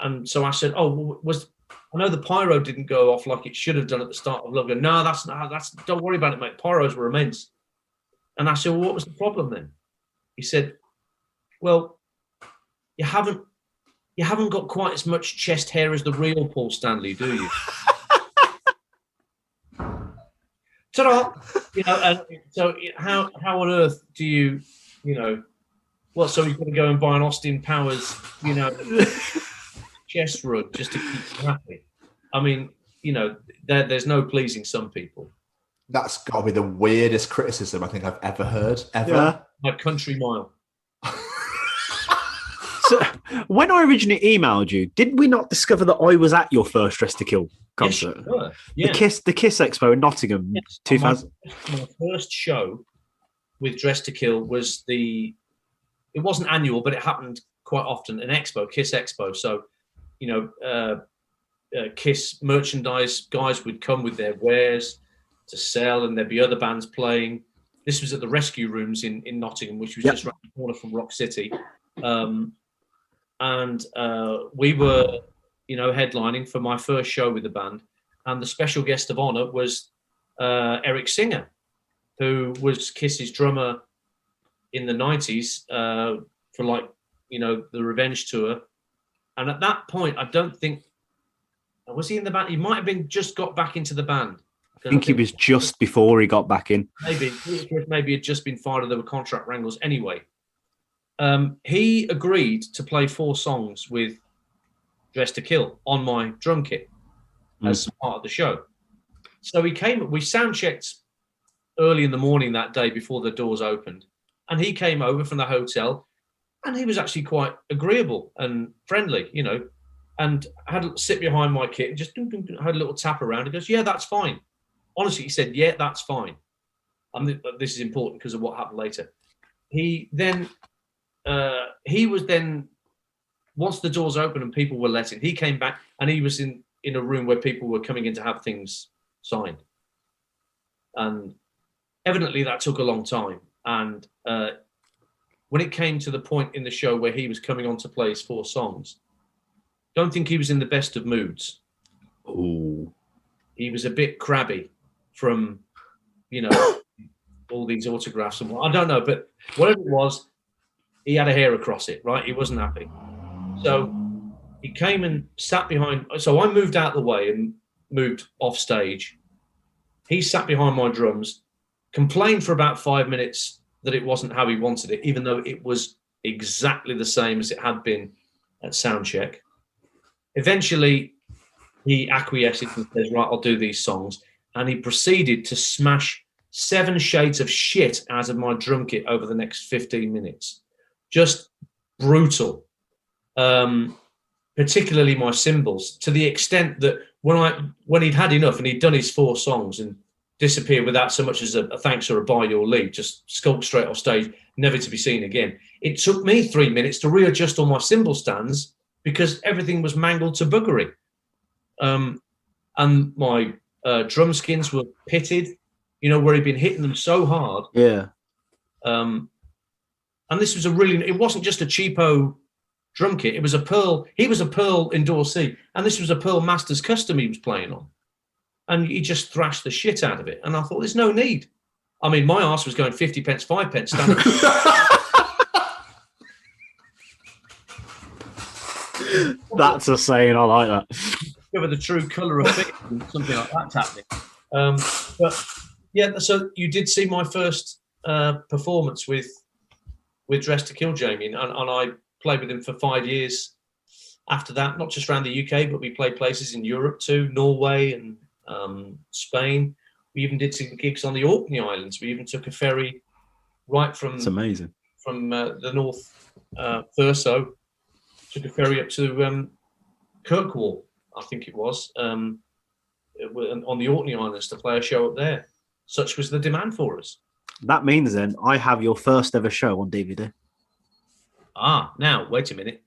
Speaker 11: And so I said, "Oh, was I know the pyro didn't go off like it should have done at the start of Love. No, that's not. That's don't worry about it, mate. Pyros were immense." And I said, "Well, what was the problem then?" He said, "Well, you haven't you haven't got quite as much chest hair as the real Paul Stanley, do you?" Ta-da! You know, and so how how on earth do you, you know, well, so you've got to go and buy an Austin Powers, you know, chest rug just to keep you happy. I mean, you know, there, there's no pleasing some people.
Speaker 2: That's got to be the weirdest criticism I think I've ever heard, ever.
Speaker 4: Yeah.
Speaker 11: My country mile.
Speaker 4: So, when I originally emailed you, did we not discover that I was at your first Dress to Kill concert?
Speaker 11: Yes, you. Yeah.
Speaker 4: The Kiss, the Kiss Expo in Nottingham,
Speaker 11: Yes,
Speaker 4: two
Speaker 11: on my- my first show with Dress to Kill was the. It wasn't annual, but it happened quite often. An expo, Kiss Expo. So, you know, uh, uh, Kiss merchandise guys would come with their wares to sell, and there'd be other bands playing. This was at the Rescue Rooms in in Nottingham, which was
Speaker 4: Yep.
Speaker 11: just around the corner from Rock City, um, and uh, we were, you know, headlining for my first show with the band, and the special guest of honor was uh, Eric Singer, who was Kiss's drummer in the 90s uh, for like, you know, the Revenge tour. And at that point, I don't think, was he in the band? He might have been just got back into the band.
Speaker 4: I think it was just before he got back in.
Speaker 11: Maybe, maybe had just been fired. There were contract wrangles. Anyway, um, he agreed to play four songs with Dress to Kill on my drum kit as part of the show. So he came. We sound checked early in the morning that day before the doors opened, and he came over from the hotel, and he was actually quite agreeable and friendly, you know, and had a sit behind my kit and just dun, dun, dun, had a little tap around. He goes, "Yeah, that's fine." Honestly, he said, "Yeah, that's fine." And th- this is important because of what happened later. He then uh, he was then once the doors opened and people were letting, he came back and he was in in a room where people were coming in to have things signed, and evidently that took a long time. And uh, when it came to the point in the show where he was coming on to play his four songs, don't think he was in the best of moods.
Speaker 4: Ooh.
Speaker 11: He was a bit crabby from, you know, all these autographs and what I don't know, but whatever it was, he had a hair across it, right? He wasn't happy. So he came and sat behind. So I moved out of the way and moved off stage. He sat behind my drums, complained for about five minutes that it wasn't how he wanted it, even though it was exactly the same as it had been at soundcheck. Eventually, he acquiesced and says, "Right, I'll do these songs," and he proceeded to smash seven shades of shit out of my drum kit over the next 15 minutes. Just brutal. Um, particularly my cymbals, to the extent that when I when he'd had enough and he'd done his four songs and disappeared without so much as a, a thanks or a by your leave, just skulk straight off stage, never to be seen again. It took me three minutes to readjust all my cymbal stands because everything was mangled to buggery. Um, and my uh, drum skins were pitted, you know, where he'd been hitting them so hard.
Speaker 4: Yeah.
Speaker 11: Um, and this was a really, it wasn't just a cheapo drum kit. It was a Pearl, he was a Pearl endorsee, and this was a Pearl Masters custom he was playing on. And he just thrashed the shit out of it. And I thought, there's no need. I mean, my ass was going 50 pence, five pence standard.
Speaker 4: That's a saying. I like that.
Speaker 11: discover the true colour of it something like that's happening. Um, but yeah, so you did see my first uh, performance with with Dress to Kill Jamie, and, and I played with him for five years. After that, not just around the UK, but we played places in Europe too, Norway and um, Spain. We even did some gigs on the Orkney Islands. We even took a ferry right from
Speaker 4: It's amazing.
Speaker 11: from uh, the North uh, Thurso, took a ferry up to um, Kirkwall, I think it was, um, it on the Orkney Islands to play a show up there. Such was the demand for us.
Speaker 4: That means then I have your first ever show on DVD.
Speaker 11: Ah, now wait a minute.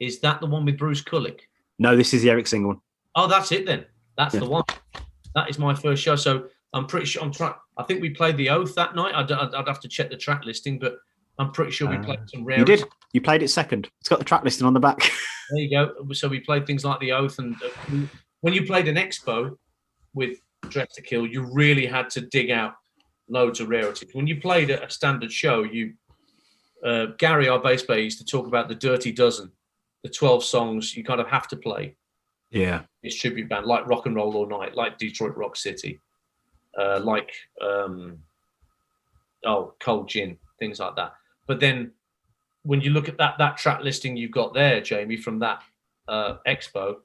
Speaker 11: Is that the one with Bruce Kulick?
Speaker 4: No, this is the Eric Singer one.
Speaker 11: Oh, that's it then. That's
Speaker 4: Yeah.
Speaker 11: the one. That is my first show. So I'm pretty sure I'm trying. I think we played the Oath that night. I'd, I'd, I'd have to check the track listing, but I'm pretty sure we played some rare.
Speaker 4: You did. You played it second. It's got the track listing on the back.
Speaker 11: There you go. So we played things like the Oath, and uh, when you played an expo with Dress to Kill, you really had to dig out loads of rarities. When you played at a standard show, you uh, Gary, our bass player, used to talk about the Dirty Dozen, the twelve songs you kind of have to play.
Speaker 4: yeah.
Speaker 11: His tribute band, like Rock and Roll All Night, like Detroit Rock City, uh, like um, oh Cold Gin, things like that. But then when you look at that that track listing you've got there, Jamie, from that uh, expo,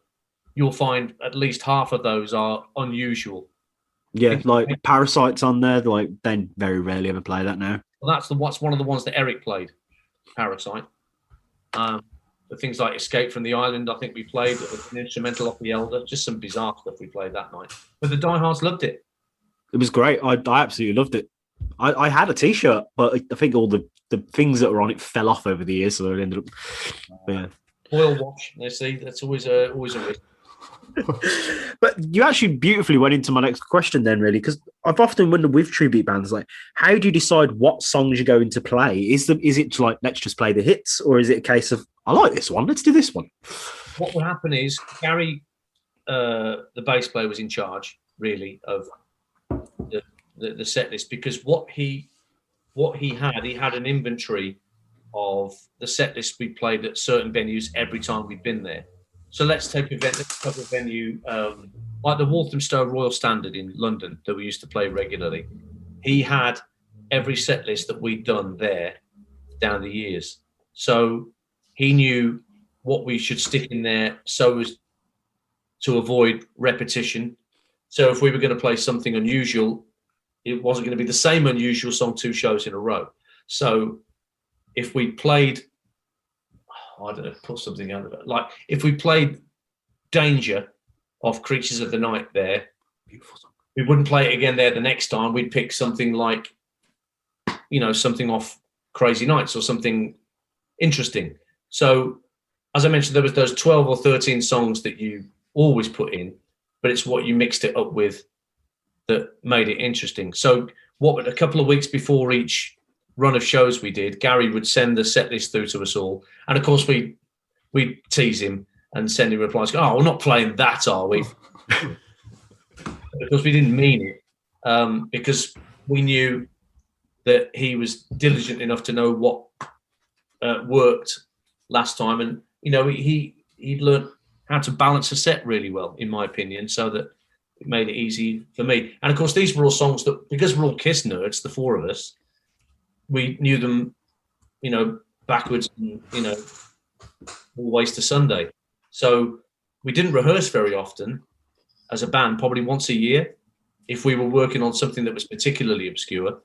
Speaker 11: you'll find at least half of those are unusual.
Speaker 4: Yeah, like Parasites on there. Like they very rarely ever play that now.
Speaker 11: Well, that's the what's one of the ones that Eric played, Parasite. Um, things like Escape from the Island, I think we played an instrumental off the Elder, just some bizarre stuff we played that night. But the diehards loved it.
Speaker 4: It was great. I, I absolutely loved it. I, I had a T-shirt, but I think all the, the things that were on it fell off over the years, so it ended up. but yeah.
Speaker 11: Oil wash, they see that's always a always a risk.
Speaker 4: But you actually beautifully went into my next question then, really, because I've often wondered with tribute bands, like, how do you decide what songs you're going to play? Is the is it like let's just play the hits, or is it a case of I like this one, let's do this one?
Speaker 11: What would happen is Gary, uh, the bass player, was in charge really of the, the the set list because what he what he had, he had an inventory of the set list we played at certain venues every time we'd been there. So let's take let's a venue um, like the Walthamstow Royal Standard in London that we used to play regularly. He had every set list that we'd done there down the years. So he knew what we should stick in there so as to avoid repetition. So if we were going to play something unusual, it wasn't going to be the same unusual song two shows in a row. So if we played, oh, I don't know, put something out of it. Like if we played Danger of Creatures of the Night there, we wouldn't play it again there the next time. We'd pick something like, you know, something off Crazy Nights or something interesting. So as I mentioned, there was those 12 or 13 songs that you always put in, but it's what you mixed it up with that made it interesting. So what a couple of weeks before each run of shows we did, Gary would send the set list through to us all. And of course we we tease him and send him replies, oh, we're not playing that, are we? because we didn't mean it. Um, because we knew that he was diligent enough to know what uh, worked last time, and you know he he learned how to balance a set really well, in my opinion, so that it made it easy for me. And of course, these were all songs that because we're all Kiss nerds, the four of us, we knew them, you know, backwards and you know, always to Sunday. So we didn't rehearse very often as a band, probably once a year. if we were working on something that was particularly obscure,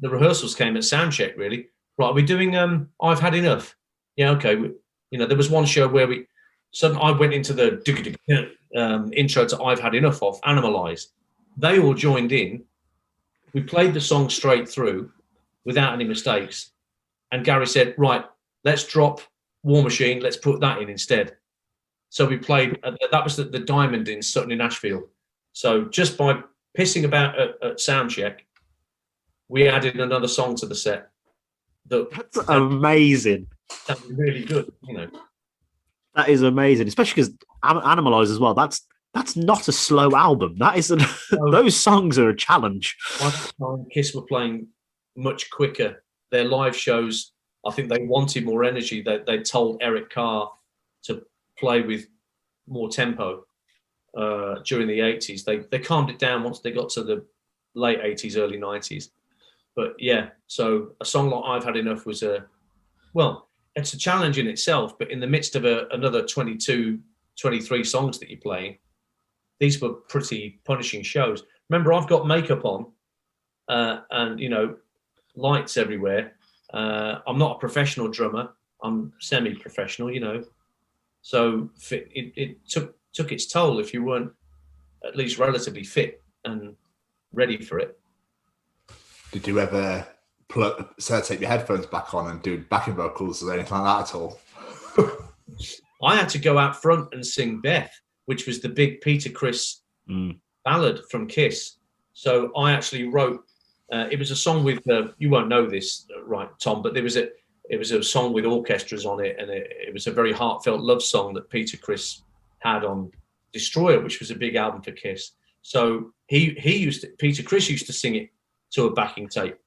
Speaker 11: the rehearsals came at sound check. Really, right? Are we doing? Um, I've had enough. Yeah, okay. We, you know, there was one show where we. So I went into the um, intro to "I've Had Enough" of Animalize. They all joined in. We played the song straight through, without any mistakes. And Gary said, "Right, let's drop War Machine. Let's put that in instead." So we played. Uh, that was the, the Diamond in Sutton in Ashfield. So just by pissing about at, at sound check, we added another song to the set. That,
Speaker 4: That's amazing.
Speaker 11: That was really good, you know.
Speaker 4: That is amazing, especially because Animalize as well. That's that's not a slow album. That is a, those songs are a challenge.
Speaker 11: Kiss were playing much quicker, their live shows, I think they wanted more energy. They they told Eric Carr to play with more tempo uh, during the 80s. They they calmed it down once they got to the late 80s, early 90s. But yeah, so a song like I've Had Enough was a, well, it's a challenge in itself, but in the midst of a, another 22, 23 songs that you're playing, these were pretty punishing shows. Remember, I've got makeup on uh, and, you know, lights everywhere. Uh, I'm not a professional drummer. I'm semi-professional, you know. So it, it took took its toll if you weren't at least relatively fit and ready for it.
Speaker 2: Did you ever plug, so take your headphones back on and do backing vocals or anything like that at all?
Speaker 11: I had to go out front and sing Beth, which was the big Peter Criss
Speaker 4: mm.
Speaker 11: ballad from Kiss. So I actually wrote. Uh, it was a song with uh, you won't know this, uh, right, Tom? But there was a it was a song with orchestras on it, and it, it was a very heartfelt love song that Peter Criss had on Destroyer, which was a big album for Kiss. So he he used to, Peter Criss used to sing it to a backing tape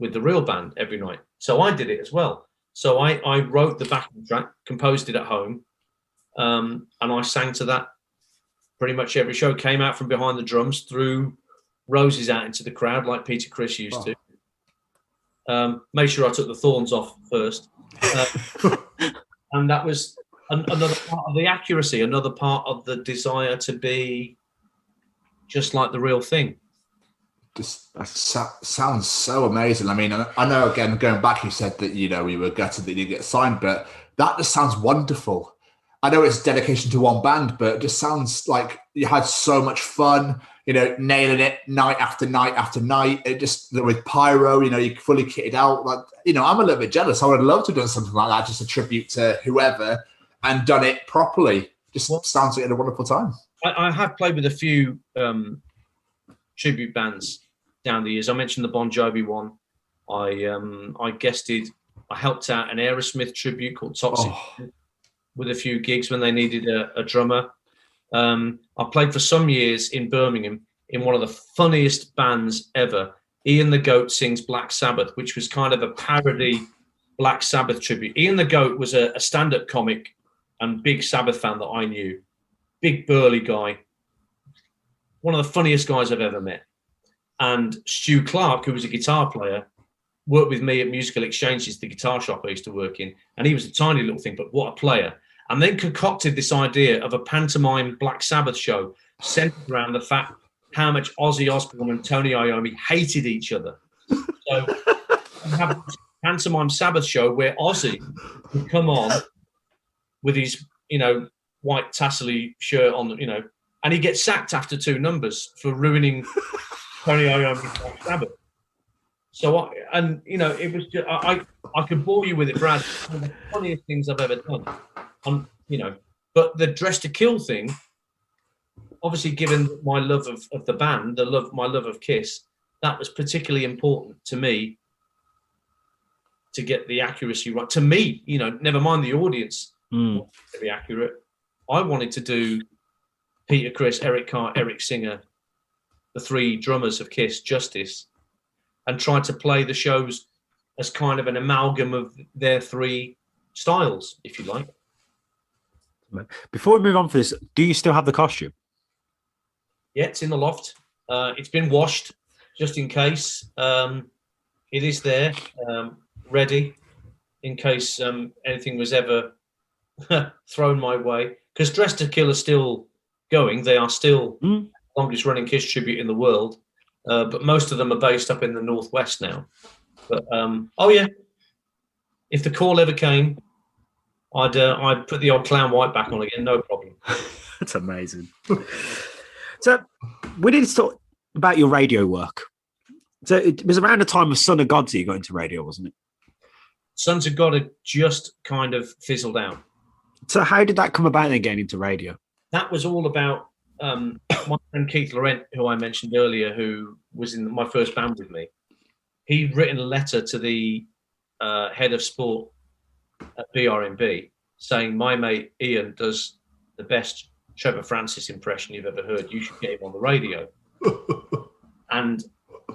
Speaker 11: with the real band every night. So I did it as well. So I, I wrote the backing track, composed it at home, um, and I sang to that pretty much every show. Came out from behind the drums, threw roses out into the crowd like Peter Criss used oh. to. Um, made sure I took the thorns off first, uh, and that was an, another part of the accuracy, another part of the desire to be just like the real thing
Speaker 2: just that sounds so amazing. I mean, I know again going back, you said that you know we were gutted that you didn't get signed, but that just sounds wonderful. I know it's dedication to one band, but it just sounds like you had so much fun. You know, nailing it night after night after night. It just with pyro, you know, you fully kitted out. Like, you know, I'm a little bit jealous. I would love to have done something like that, just a tribute to whoever, and done it properly. Just sounds like a wonderful time.
Speaker 11: I, I have played with a few um, tribute bands down the years. I mentioned the Bon Jovi one. I um, I guested, I helped out an Aerosmith tribute called Toxic oh. with a few gigs when they needed a, a drummer. Um, I played for some years in Birmingham in one of the funniest bands ever. Ian the Goat sings Black Sabbath, which was kind of a parody Black Sabbath tribute. Ian the Goat was a, a stand up comic and big Sabbath fan that I knew. Big burly guy, one of the funniest guys I've ever met. And Stu Clark, who was a guitar player, worked with me at Musical Exchanges, the guitar shop I used to work in. And he was a tiny little thing, but what a player. And then concocted this idea of a pantomime Black Sabbath show centered around the fact how much Ozzy Osbourne and Tony Iommi hated each other. So have a pantomime Sabbath show where Ozzy would come on with his, you know, white tassely shirt on, you know, and he gets sacked after two numbers for ruining Tony Iommi's Sabbath. So I, and you know, it was just, I, I could bore you with it, Brad. One of the funniest things I've ever done. Um, you know, but the dress to kill thing, obviously, given my love of, of the band, the love, my love of Kiss, that was particularly important to me to get the accuracy right. To me, you know, never mind the audience
Speaker 4: mm.
Speaker 11: to be accurate. I wanted to do Peter Criss, Eric Carr, Eric Singer, the three drummers of Kiss, Justice, and tried to play the shows as kind of an amalgam of their three styles, if you like.
Speaker 4: Before we move on for this, do you still have the costume?
Speaker 11: Yeah, it's in the loft. Uh, it's been washed just in case. Um, it is there, um, ready in case um, anything was ever thrown my way. Because Dress to Kill is still going. They are still
Speaker 4: mm.
Speaker 11: longest running Kiss tribute in the world. Uh, but most of them are based up in the northwest now. But um, oh yeah, if the call ever came, I'd uh, I'd put the old clown white back on again, no problem.
Speaker 4: That's amazing. so we need to talk about your radio work. So it was around the time of Son of God that you got into radio, wasn't it?
Speaker 11: Sons of God had just kind of fizzled out.
Speaker 4: So how did that come about then getting into radio?
Speaker 11: That was all about um, my friend Keith Laurent, who I mentioned earlier, who was in my first band with me. He'd written a letter to the uh, head of sport at BRMB saying, My mate Ian does the best Trevor Francis impression you've ever heard. You should get him on the radio. and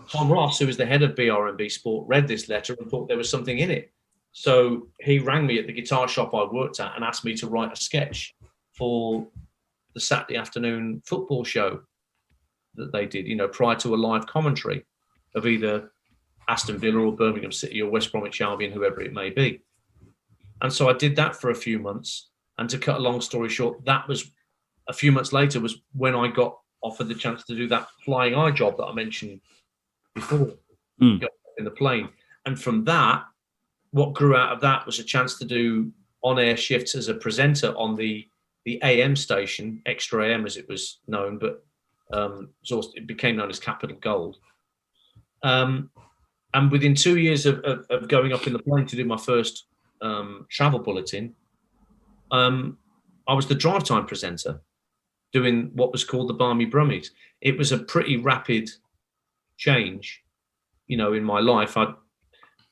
Speaker 11: Tom Ross, who was the head of BRMB Sport, read this letter and thought there was something in it. So he rang me at the guitar shop I worked at and asked me to write a sketch for the Saturday afternoon football show that they did, you know, prior to a live commentary of either Aston Villa or Birmingham City or West Bromwich Albion, whoever it may be. And so I did that for a few months. And to cut a long story short, that was a few months later was when I got offered the chance to do that flying eye job that I mentioned before
Speaker 4: Mm.
Speaker 11: in the plane. And from that, what grew out of that was a chance to do on-air shifts as a presenter on the the AM station, Xtra AM as it was known, but um, it, became known as Capital Gold. Um, and within two years of, of, of going up in the plane to do my first um, travel bulletin, um, I was the drive time presenter doing what was called the Barmy Brummies. It was a pretty rapid change, you know, in my life. I'd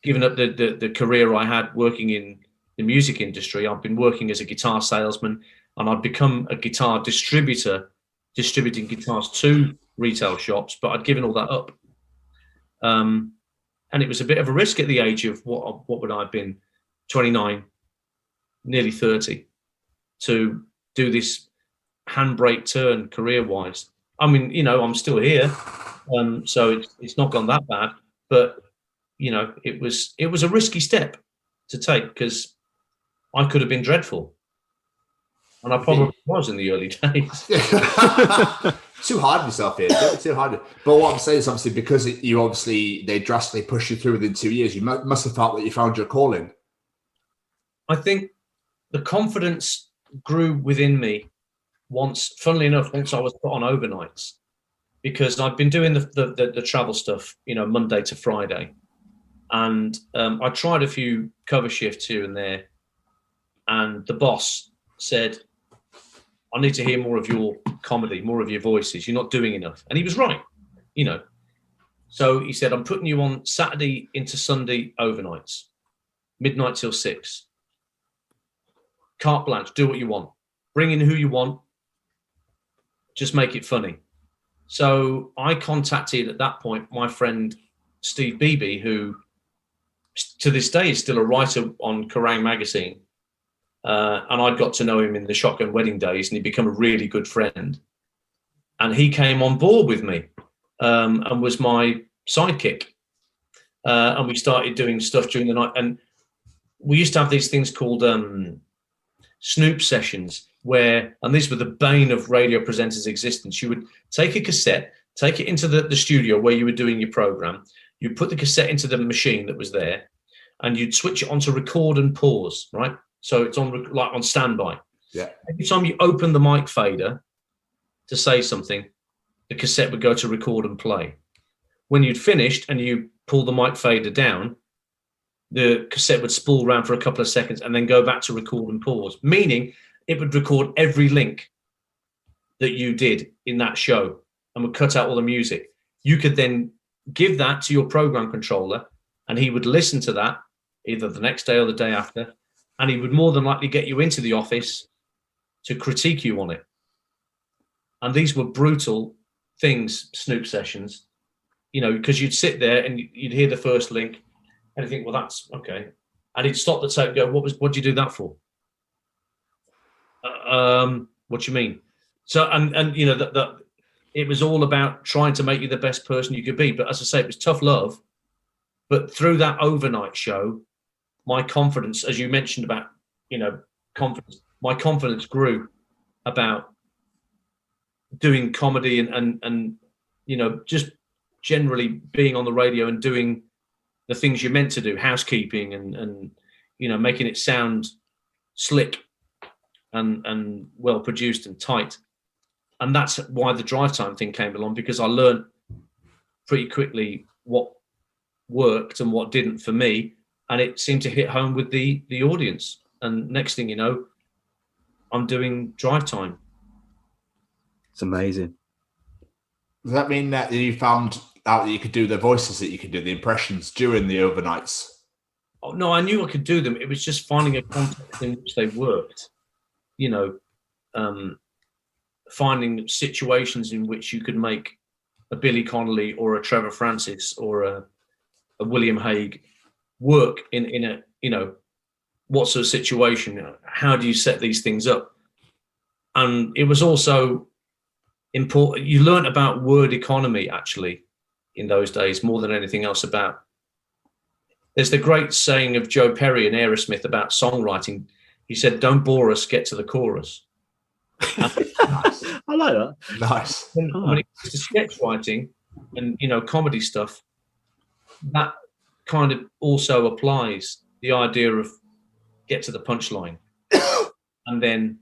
Speaker 11: given up the, the, the career I had working in the music industry. I've been working as a guitar salesman and I'd become a guitar distributor, distributing guitars to retail shops, but I'd given all that up. Um, and it was a bit of a risk at the age of what what would I have been, 29, nearly 30, to do this handbrake turn career wise. I mean, you know, I'm still here, um, so it's, it's not gone that bad, but you know, it was it was a risky step to take because I could have been dreadful, and I probably was in the early days.
Speaker 2: too hard on yourself here. Too, hard. But what I'm saying is obviously because it, you obviously they drastically pushed you through within two years, you must have felt that you found your calling.
Speaker 11: I think the confidence grew within me once, funnily enough, once I was put on overnights, because I've been doing the, the, the, the travel stuff, you know, Monday to Friday. And um, I tried a few cover shifts here and there. And the boss said, I need to hear more of your comedy, more of your voices. You're not doing enough. And he was right, you know. So he said, I'm putting you on Saturday into Sunday overnights, midnight till six. Carte blanche, do what you want. Bring in who you want. Just make it funny. So I contacted at that point my friend Steve Beebee, who to this day is still a writer on Kerrang magazine. Uh, and I'd got to know him in the Shotgun Wedding days, and he'd become a really good friend. And he came on board with me um, and was my sidekick. Uh, and we started doing stuff during the night. And we used to have these things called um, Snoop sessions, where, and these were the bane of radio presenters' existence. You would take a cassette, take it into the, the studio where you were doing your program, you'd put the cassette into the machine that was there, and you'd switch it on to record and pause, right? So it's on like on standby.
Speaker 2: Yeah.
Speaker 11: Every time you open the mic fader to say something, the cassette would go to record and play. When you'd finished and you pull the mic fader down, the cassette would spool around for a couple of seconds and then go back to record and pause, meaning it would record every link that you did in that show and would cut out all the music. You could then give that to your program controller and he would listen to that either the next day or the day after and he would more than likely get you into the office to critique you on it. And these were brutal things, Snoop sessions, you know, because you'd sit there and you'd hear the first link and you think, well, that's okay. And he'd stop the tape and go, what was, what'd you do that for? Uh, um, what do you mean? So, and, and, you know, that, that it was all about trying to make you the best person you could be. But as I say, it was tough love. But through that overnight show, my confidence, as you mentioned about, you know, confidence, my confidence grew about doing comedy and and and you know just generally being on the radio and doing the things you're meant to do, housekeeping and and you know making it sound slick and and well produced and tight. And that's why the drive time thing came along because I learned pretty quickly what worked and what didn't for me, and it seemed to hit home with the the audience. And next thing you know, I'm doing drive time.
Speaker 4: It's amazing.
Speaker 2: Does that mean that you found out that you could do the voices that you could do the impressions during the overnights?
Speaker 11: Oh, no, I knew I could do them. It was just finding a context in which they worked. You know, um, finding situations in which you could make a Billy Connolly or a Trevor Francis or a, a William Hague work in in a you know what sort of situation? How do you set these things up? And it was also important. You learned about word economy actually in those days more than anything else about. There's the great saying of Joe Perry and Aerosmith about songwriting. He said, "Don't bore us, get to the chorus."
Speaker 4: I like that.
Speaker 2: Nice.
Speaker 11: When, when ah. it comes to sketch writing and you know comedy stuff, that kind of also applies. The idea of get to the punchline and then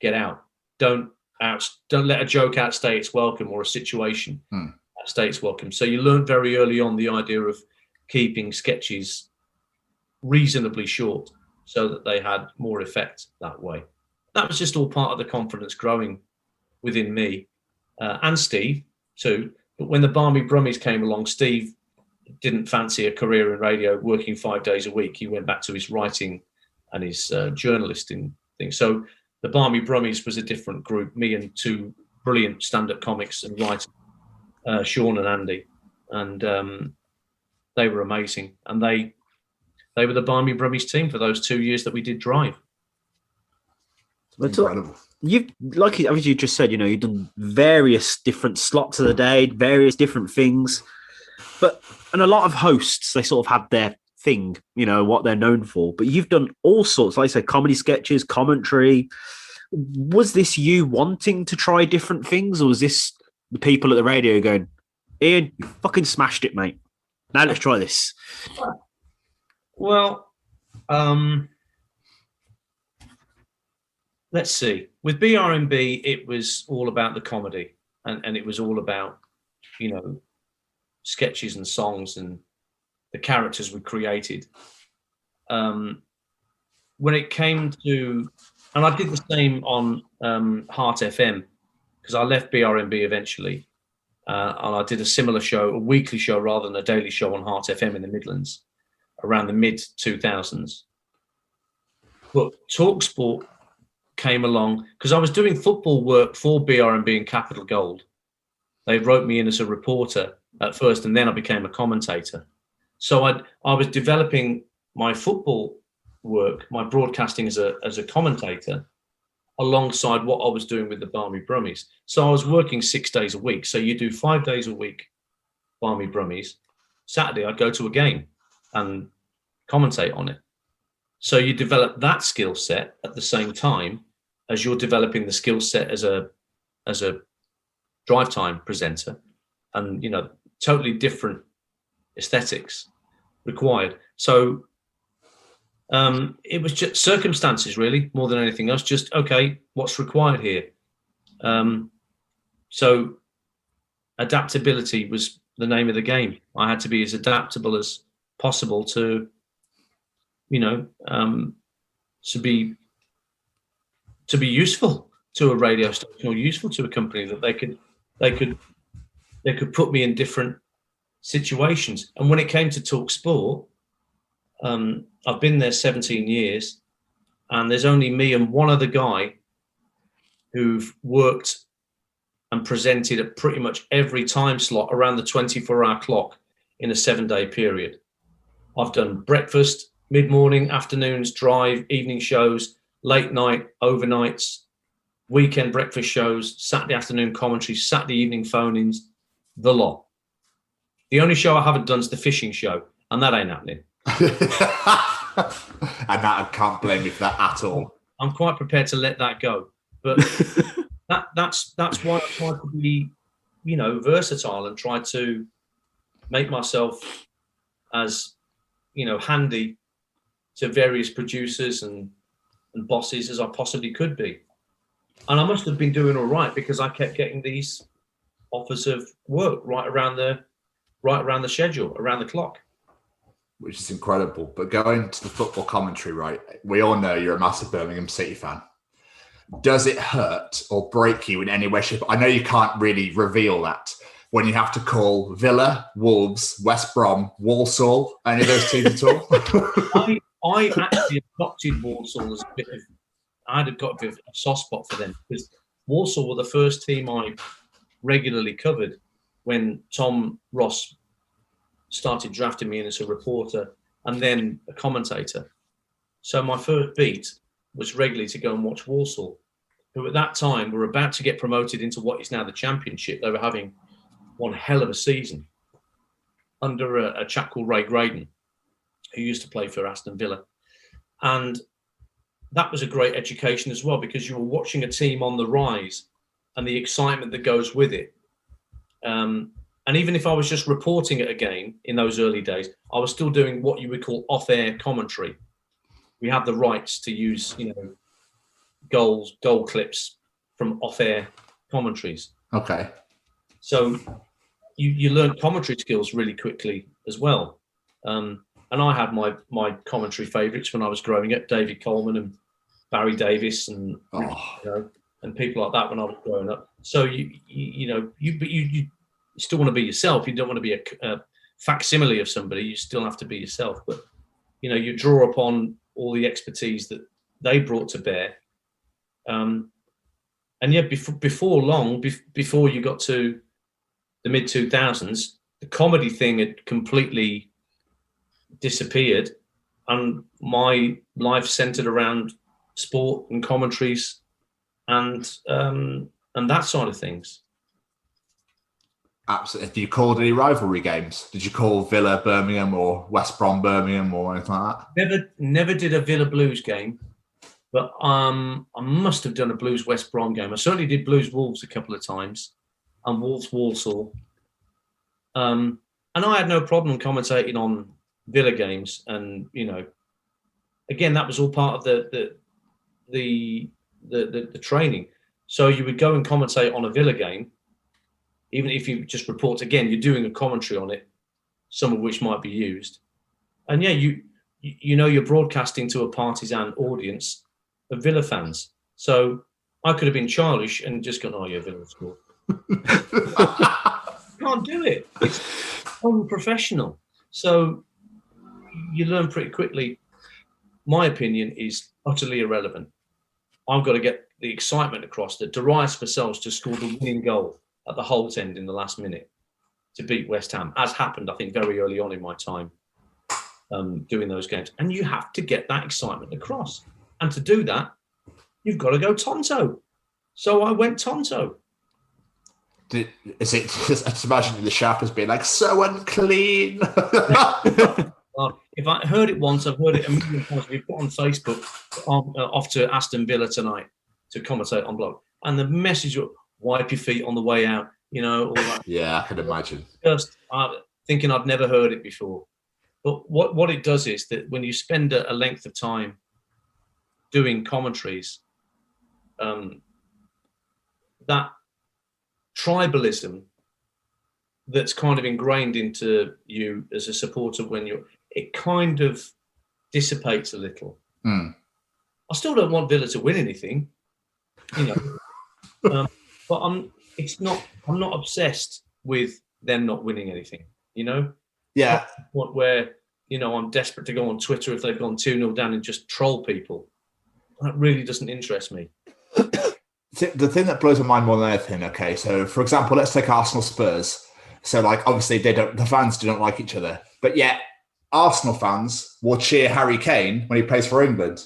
Speaker 11: get out. Don't out. Don't let a joke outstay its welcome or a situation
Speaker 2: Hmm.
Speaker 11: outstay its welcome. So you learned very early on the idea of keeping sketches reasonably short so that they had more effect that way. That was just all part of the confidence growing within me uh, and Steve too. But when the Barmy Brummies came along, Steve didn't fancy a career in radio, working five days a week. He went back to his writing and his uh, journalisting thing. So the Barmy Brummies was a different group. Me and two brilliant stand-up comics and writers, uh, Sean and Andy, and um, they were amazing. And they they were the Barmy Brummies team for those two years that we did Drive.
Speaker 4: But uh, you've like as you just said, you know, you've done various different slots of the day, various different things. But and a lot of hosts, they sort of have their thing, you know, what they're known for. But you've done all sorts, like I say, comedy sketches, commentary. Was this you wanting to try different things, or was this the people at the radio going, Ian, you fucking smashed it, mate. Now let's try this.
Speaker 11: Well, um, let's see. With BRMB, it was all about the comedy, and, and it was all about, you know, sketches and songs and the characters we created. Um, when it came to, and I did the same on um, Heart FM because I left BRMB eventually, uh, and I did a similar show, a weekly show rather than a daily show on Heart FM in the Midlands around the mid 2000s. But Talksport came along because I was doing football work for BRMB and Capital Gold. They wrote me in as a reporter at first, and then I became a commentator. So I I was developing my football work, my broadcasting as a as a commentator, alongside what I was doing with the Barmy Brummies. So I was working six days a week. So you do five days a week, Barmy Brummies. Saturday I'd go to a game and commentate on it. So you develop that skill set at the same time as you're developing the skill set as a as a drive time presenter, and you know totally different aesthetics required. So um, it was just circumstances really more than anything else. Just okay, what's required here? Um, so adaptability was the name of the game. I had to be as adaptable as possible to, you know, um, to be to be useful to a radio station or useful to a company that they could they could they could put me in different situations. And when it came to talk sport, um, I've been there 17 years, and there's only me and one other guy who've worked and presented at pretty much every time slot around the 24 hour clock in a seven day period. I've done breakfast, mid morning, afternoons, drive, evening shows, late night, overnights, weekend breakfast shows, Saturday afternoon commentary, Saturday evening phone ins, the lot. The only show I haven't done is the fishing show, and that ain't happening.
Speaker 2: and that I can't blame you for that at all.
Speaker 11: I'm quite prepared to let that go. But that that's that's why I try to be, you know, versatile and try to make myself as you know handy to various producers and and bosses as I possibly could be. And I must have been doing all right because I kept getting these offers of work right around the right around the schedule, around the clock.
Speaker 2: which is incredible. But going to the football commentary, right? We all know you're a massive Birmingham City fan. Does it hurt or break you in any way? Shape? I know you can't really reveal that when you have to call Villa, Wolves, West Brom, Walsall, any of those teams at all.
Speaker 11: I, I actually adopted Walsall as a bit of, I'd have got a bit of a soft spot for them because Walsall were the first team I regularly covered when Tom Ross started drafting me in as a reporter and then a commentator. So my first beat was regularly to go and watch Walsall, who at that time were about to get promoted into what is now the Championship. They were having one hell of a season under a, a chap called Ray Graydon, who used to play for Aston Villa. And that was a great education as well because you were watching a team on the rise and the excitement that goes with it. Um, and even if I was just reporting at a game in those early days, I was still doing what you would call off-air commentary. We have the rights to use, you know, goals, goal clips from off-air commentaries.
Speaker 2: okay.
Speaker 11: So you you learn commentary skills really quickly as well. Um, and I had my my commentary favourites when I was growing up, David Coleman and Barry Davies and
Speaker 2: Oh,
Speaker 11: you know, and people like that when I was growing up. So you you, you know you but you, you still want to be yourself. You don't want to be a, a facsimile of somebody. You still have to be yourself. But you know you draw upon all the expertise that they brought to bear. Um, and yeah, before before long, bef- before you got to the mid two thousands, the comedy thing had completely disappeared, and my life centered around sport and commentaries and um, and that side of things.
Speaker 2: absolutely. Have you call any rivalry games? Did you call Villa Birmingham or West Brom Birmingham or anything like that?
Speaker 11: Never never did a Villa Blues game, but um, I must have done a Blues West Brom game. I certainly did Blues Wolves a couple of times, and Wolves Walsall. Um, and I had no problem commentating on Villa games, and you know, again, that was all part of the the the the, the, the training. So you would go and commentate on a Villa game, even if you just report again, you're doing a commentary on it, some of which might be used. And yeah, you you know you're broadcasting to a partisan audience of Villa fans. So I could have been childish and just gone, "Oh, yeah, Villa scored." Can't do it. It's unprofessional. So you learn pretty quickly. My opinion is utterly irrelevant. I've got to get the excitement across that Darius Vassell's just scored the winning goal at the Holte end in the last minute to beat West Ham, as happened, I think, very early on in my time um, doing those games. And you have to get that excitement across. And to do that, you've got to go Tonto. So I went Tonto.
Speaker 2: Did, is it just, I just imagine the sharp as being like so unclean?
Speaker 11: If I heard it once, I've heard it a million times. We put on Facebook um, uh, off to Aston Villa tonight to commentate on blog, and the message "Wipe your feet on the way out." You know, all that.
Speaker 2: yeah, I can imagine.
Speaker 11: Just uh, thinking I'd never heard it before. But what what it does is that when you spend a, a length of time doing commentaries, um, that tribalism that's kind of ingrained into you as a supporter when you're it kind of dissipates a little.
Speaker 2: Hmm.
Speaker 11: I still don't want Villa to win anything, you know, um, but I'm. It's not. I'm not obsessed with them not winning anything. You know,
Speaker 2: Yeah,
Speaker 11: what where you know I'm desperate to go on Twitter if they've gone two 0 down and just troll people. That really doesn't interest me.
Speaker 2: The thing that blows my mind more than anything. Okay, so for example, let's take Arsenal Spurs. So like, obviously, they don't. The fans do not like each other, but yet Arsenal fans will cheer Harry Kane when he plays for England.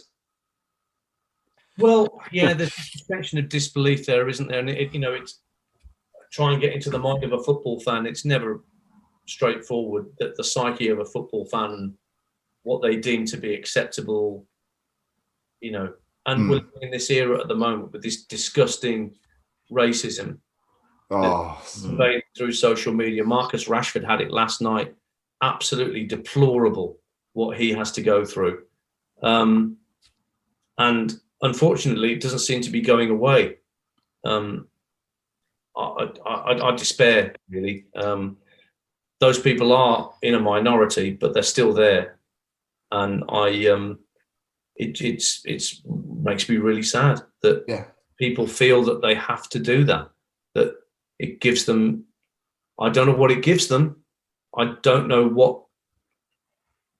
Speaker 11: Well, yeah, there's a suspension of disbelief there, isn't there? And it, you know, it's try and get into the mind of a football fan. It's never straightforward that the psyche of a football fan what they deem to be acceptable, you know, and
Speaker 2: Hmm.
Speaker 11: we're in this era at the moment with this disgusting racism
Speaker 2: Oh,
Speaker 11: through social media. Marcus Rashford had it last night. Absolutely deplorable what he has to go through. Um, and unfortunately, it doesn't seem to be going away. Um, I, I, I, I despair, really. Um, those people are in a minority, but they're still there. And I, um, it, it's, it's makes me really sad that
Speaker 2: yeah.
Speaker 11: people feel that they have to do that, that it gives them i don't know what it gives them i don't know what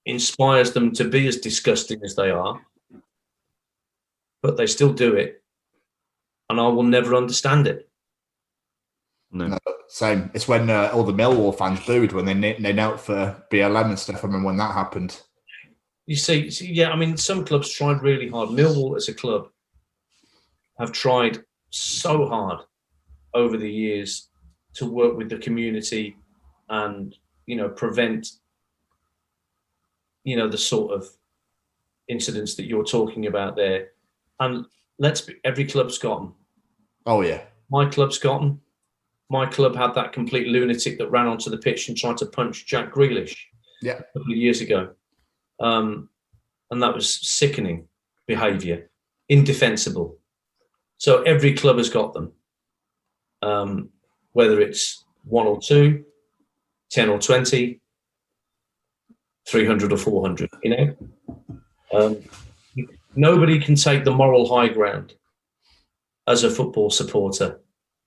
Speaker 11: inspires them to be as disgusting as they are but they still do it and i will never understand it
Speaker 2: No, no same. It's when uh, all the Millwall fans booed when they kn- they knelt for BLM and stuff. I remember when that happened.
Speaker 11: you see, see yeah i mean some clubs tried really hard millwall as a club have tried so hard over the years to work with the community and you know prevent you know the sort of incidents that you're talking about there. And let's be every club's got them
Speaker 2: Oh yeah,
Speaker 11: my club's got them my club had that complete lunatic that ran onto the pitch and tried to punch jack grealish
Speaker 2: yeah.
Speaker 11: a couple of years ago. Um, and that was sickening behavior. Indefensible. So every club has got them. Um, whether it's one or two, 10 or 20, 300 or 400, you know? Um, nobody can take the moral high ground as a football supporter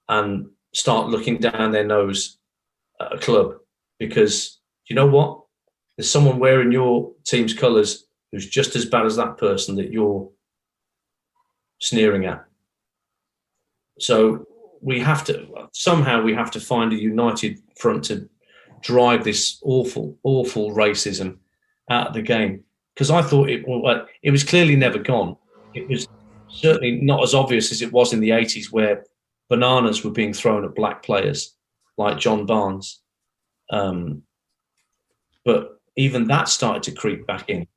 Speaker 11: and start looking down their nose at a club because you know what? There's someone wearing your team's colours who's just as bad as that person that you're sneering at. So we have to somehow we have to find a united front to drive this awful, awful racism out of the game. Because I thought it it was clearly never gone. It was certainly not as obvious as it was in the 80s, where bananas were being thrown at black players like John Barnes. Um, but even that started to creep back in.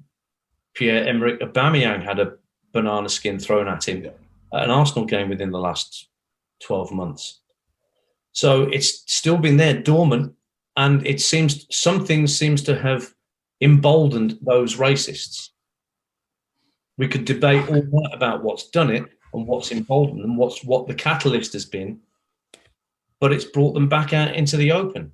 Speaker 11: Pierre Emerick Aubameyang had a banana skin thrown at him at an Arsenal game within the last 12 months. So it's still been there dormant, and it seems something seems to have emboldened those racists. We could debate all that about what's done it and what's emboldened and what's what the catalyst has been, but it's brought them back out into the open.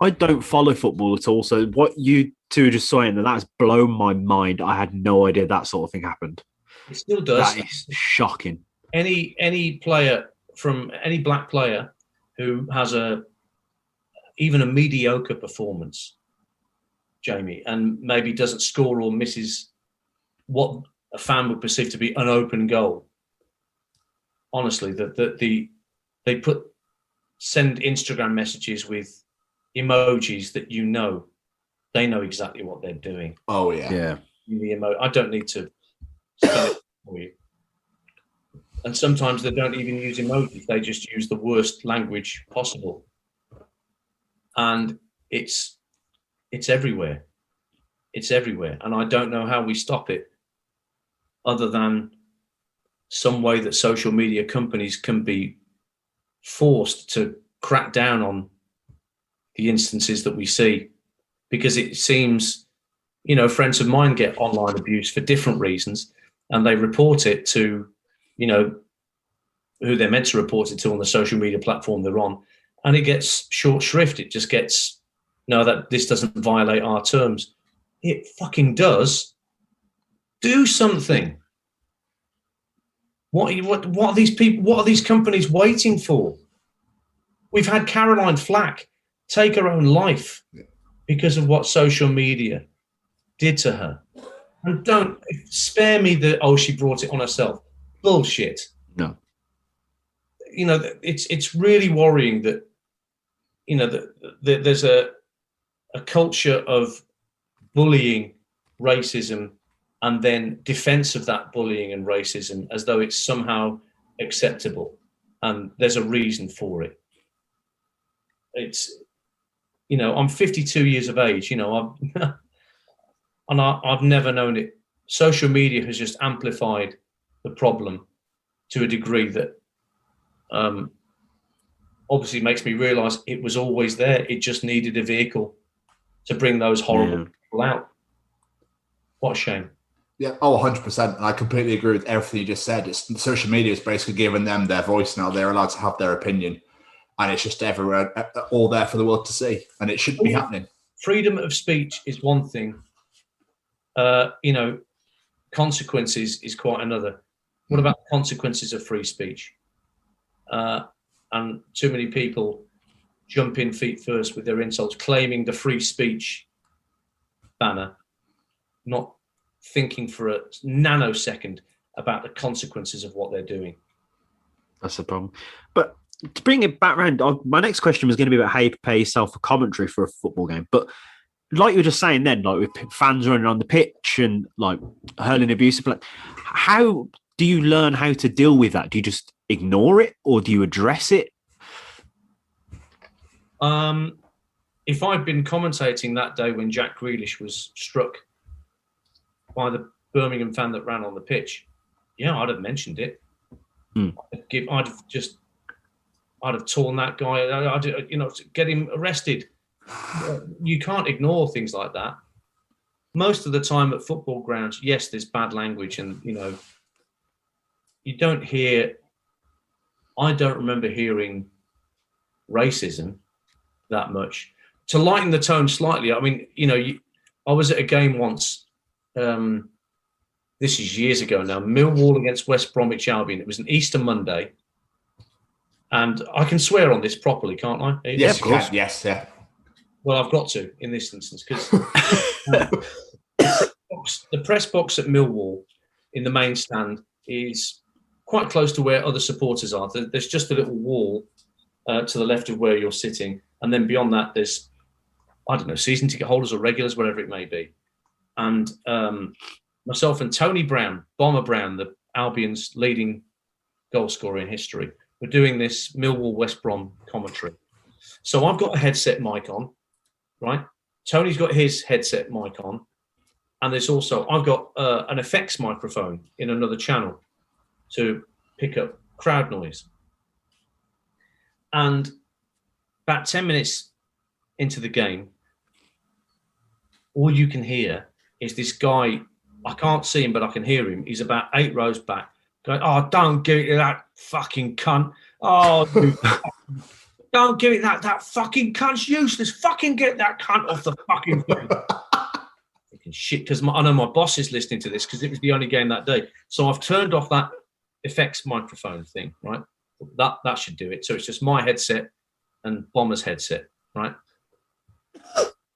Speaker 4: I don't follow football at all. So what you two are just saying, that that's blown my mind. I had no idea that sort of thing happened.
Speaker 11: It still does.
Speaker 4: That is shocking.
Speaker 11: any any player from any black player who has a even a mediocre performance, Jamie, and maybe doesn't score or misses what a fan would perceive to be an open goal. Honestly, the the, the they put send Instagram messages with emojis that you know they know exactly what they're doing.
Speaker 2: Oh yeah,
Speaker 4: Yeah.
Speaker 11: The emo- I don't need to spell it for you. And sometimes they don't even use emojis; they just use the worst language possible. And it's it's everywhere. It's everywhere, and I don't know how we stop it, other than some way that social media companies can be forced to crack down on the instances that we see, because it seems, you know, friends of mine get online abuse for different reasons, and they report it to, you know, who they're meant to report it to on the social media platform they're on, and it gets short shrift. It just gets no that this doesn't violate our terms. It fucking does. Do something. What, are you- what what are these people? What are these companies waiting for? We've had Caroline Flack take her own life because of what social media did to her. And don't spare me the oh she brought it on herself. Bullshit.
Speaker 4: No.
Speaker 11: You know it's it's really worrying that you know that, that there's a a culture of bullying, racism, and then defense of that bullying and racism as though it's somehow acceptable and there's a reason for it. It's you know I'm 52 years of age. You know I've and I, I've never known it. Social media has just amplified the problem, to a degree that um, obviously makes me realise it was always there. It just needed a vehicle to bring those horrible
Speaker 4: Yeah.
Speaker 11: people out. What a shame.
Speaker 2: Yeah, oh, 100%. And I completely agree with everything you just said. It's social media is basically giving them their voice now. They're allowed to have their opinion. And it's just everywhere, uh, all there for the world to see. And it shouldn't be happening.
Speaker 11: freedom of speech is one thing. Uh, you know, consequences is quite another. What about the consequences of free speech? Uh, and too many people jump in feet first with their insults, claiming the free speech banner, not thinking for a nanosecond about the consequences of what they're doing.
Speaker 4: That's the problem. But to bring it back round, my next question was going to be about how you prepare yourself for commentary for a football game. But like you were just saying then, like with fans running on the pitch and like hurling abuse, how do you learn how to deal with that? Do you just ignore it or do you address it?
Speaker 11: Um, if I'd been commentating that day when Jack Grealish was struck by the Birmingham fan that ran on the pitch, yeah, I'd have mentioned it.
Speaker 4: Hmm.
Speaker 11: I'd give, I'd have just, I'd have torn that guy. I'd, you know, get him arrested. You can't ignore things like that. Most of the time at football grounds, yes, there's bad language, and you know, you don't hear. I don't remember hearing racism that much. To lighten the tone slightly, I mean, you know, you, I was at a game once. Um, this is years ago now. Millwall against West Bromwich Albion. It was an Easter Monday, and I can swear on this properly, can't I?
Speaker 2: Yes, you can. Yes, yeah.
Speaker 11: Well, I've got to in this instance because the press box at Millwall in the main stand is quite close to where other supporters are. There's just a little wall uh, to the left of where you're sitting, and then beyond that, there's I don't know season ticket holders or regulars, whatever it may be. And um, myself and Tony Brown, Bomber Brown, the Albion's leading goal scorer in history, were doing this Millwall West Brom commentary. So I've got a headset mic on, right? Tony's got his headset mic on, and there's also I've got uh, an effects microphone in another channel to pick up crowd noise. And about ten minutes into the game, all you can hear is this guy. I can't see him, but I can hear him. He's about eight rows back, going, "Oh, don't give it to that fucking cunt! Oh, don't give it that that fucking cunt's useless. Fucking get that cunt off the fucking thing." Shit, because I know my boss is listening to this because it was the only game that day. So I've turned off that effects microphone thing, right? That that should do it. So it's just my headset and Bomber's headset, right?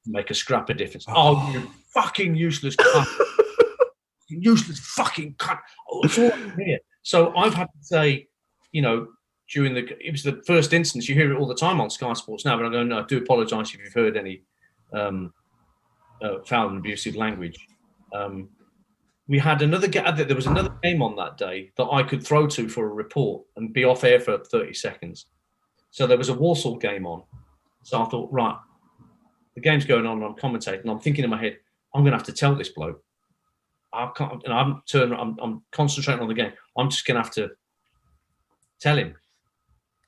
Speaker 11: Make a scrap of difference. Oh, you fucking useless useless fucking cunt. Oh, it's all I can hear. So I've had to say, you know, during the it was the first instance, you hear it all the time on Sky Sports now, but I'm going, no, I do apologise if you've heard any um, uh, foul and abusive language. Um, we had another ga- uh, there was another game on that day that I could throw to for a report and be off air for 30 seconds. So there was a Walsall game on. So I thought, right, the game's going on and I'm commentating. I'm thinking in my head, I'm going to have to tell this bloke. I can't, and I'm turning, I'm, I'm concentrating on the game. I'm just going to have to tell him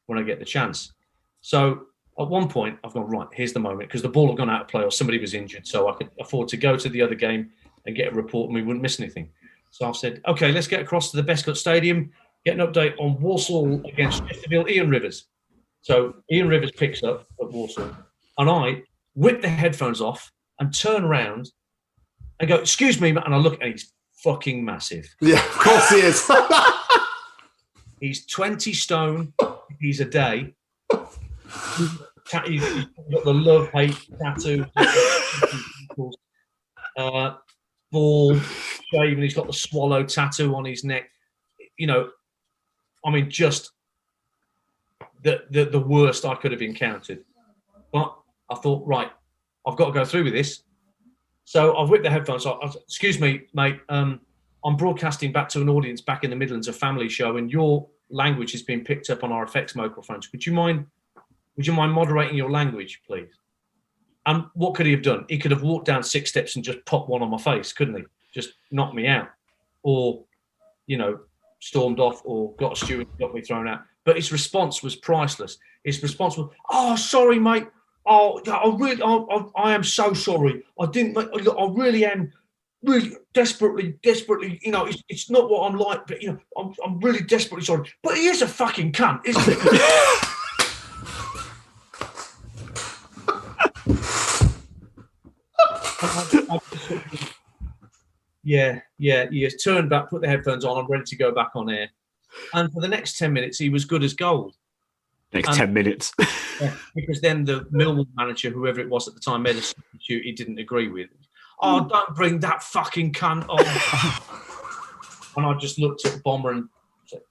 Speaker 11: when I get the chance. So at one point, I've gone, right, here's the moment because the ball had gone out of play or somebody was injured. So I could afford to go to the other game and get a report and we wouldn't miss anything. So I've said, okay, let's get across to the Bescot Stadium, get an update on Walsall against Chesterfield, Ian Rivers. So Ian Rivers picks up at Walsall and I whip the headphones off and turn around and go, excuse me, and I look and he's fucking massive.
Speaker 2: Yeah, of course he is.
Speaker 11: He's 20 stone. He's a day. He's he's got the love hate tattoo. Uh, bald, shaven. He's got the swallow tattoo on his neck. You know, I mean, just the, the, the worst I could have encountered. But I thought, right, I've got to go through with this. So I've whipped the headphones off. I Excuse me, mate. Um, I'm broadcasting back to an audience back in the Midlands, a family show, and your language has been picked up on our effects microphones. Would you mind? Would you mind moderating your language, please? And what could he have done? He could have walked down six steps and just popped one on my face, couldn't he? Just knocked me out, or you know, stormed off or got a steward got me thrown out. But his response was priceless. His response was, "Oh, sorry, mate. Oh, I really, I, I, am so sorry. I didn't. Look, I really am." Really desperately, desperately, you know, it's, it's not what I'm like, but you know, I'm, I'm really desperately sorry. But he is a fucking cunt, isn't he? yeah, yeah, he has turned back, put the headphones on, I'm ready to go back on air. And for the next 10 minutes, he was good as gold.
Speaker 4: Next
Speaker 11: And-
Speaker 4: 10 minutes.
Speaker 11: Yeah, because then the Millwall manager, whoever it was at the time, made a substitute he didn't agree with. Oh, hmm. don't bring that fucking cunt on. and I just looked at the Bomber and said,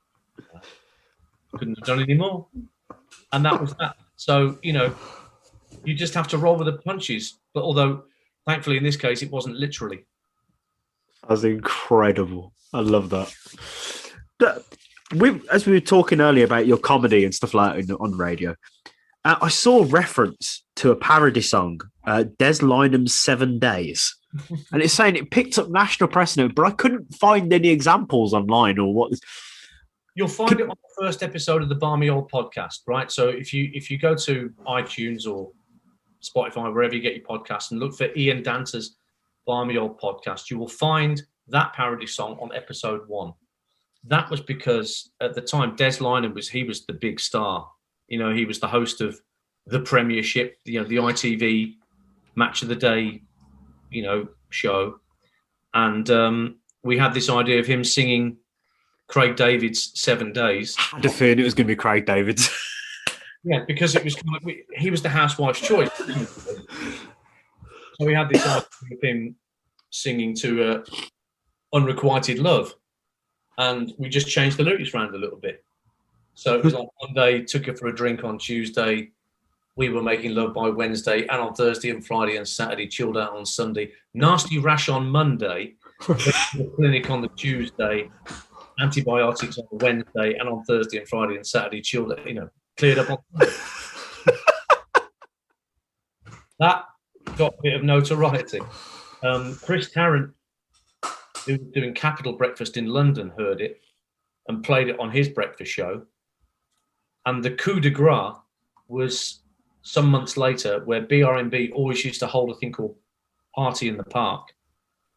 Speaker 11: couldn't have done any more. And that was that. So, you know, you just have to roll with the punches. But although, thankfully, in this case, it wasn't literally.
Speaker 4: That's incredible. I love that. That- We, as we were talking earlier about your comedy and stuff like that on radio, uh, I saw reference to a parody song, uh, Des Lynam's Seven Days. and it's saying it picked up national precedent, but I couldn't find any examples online or what.
Speaker 11: You'll find it on the first episode of the Barmy Old podcast, right? So if you if you go to iTunes or Spotify, wherever you get your podcasts, and look for Ian Danter's Barmy Old podcast, you will find that parody song on episode one. That was because at the time Des Lynam was he was the big star. You know, he was the host of the Premiership, you know, the ITV Match of the Day, you know, show, and um, we had this idea of him singing Craig David's Seven Days.
Speaker 4: I had a feeling it was going to be Craig Davids.
Speaker 11: Yeah, because it was kind of, he was the housewife's choice. So we had this idea of him singing to uh, "Unrequited Love," and we just changed the lyrics around a little bit. So it was on Monday, took her for a drink on Tuesday. We were making love by Wednesday, and on Thursday and Friday and Saturday, chilled out on Sunday. Nasty rash on Monday, clinic on the Tuesday, antibiotics on Wednesday, and on Thursday and Friday and Saturday, chilled out, you know, cleared up that got a bit of notoriety. Um, Chris Tarrant, who was doing Capital Breakfast in London, heard it and played it on his breakfast show. And the coup de grace was some months later, where BRMB always used to hold a thing called Party in the Park,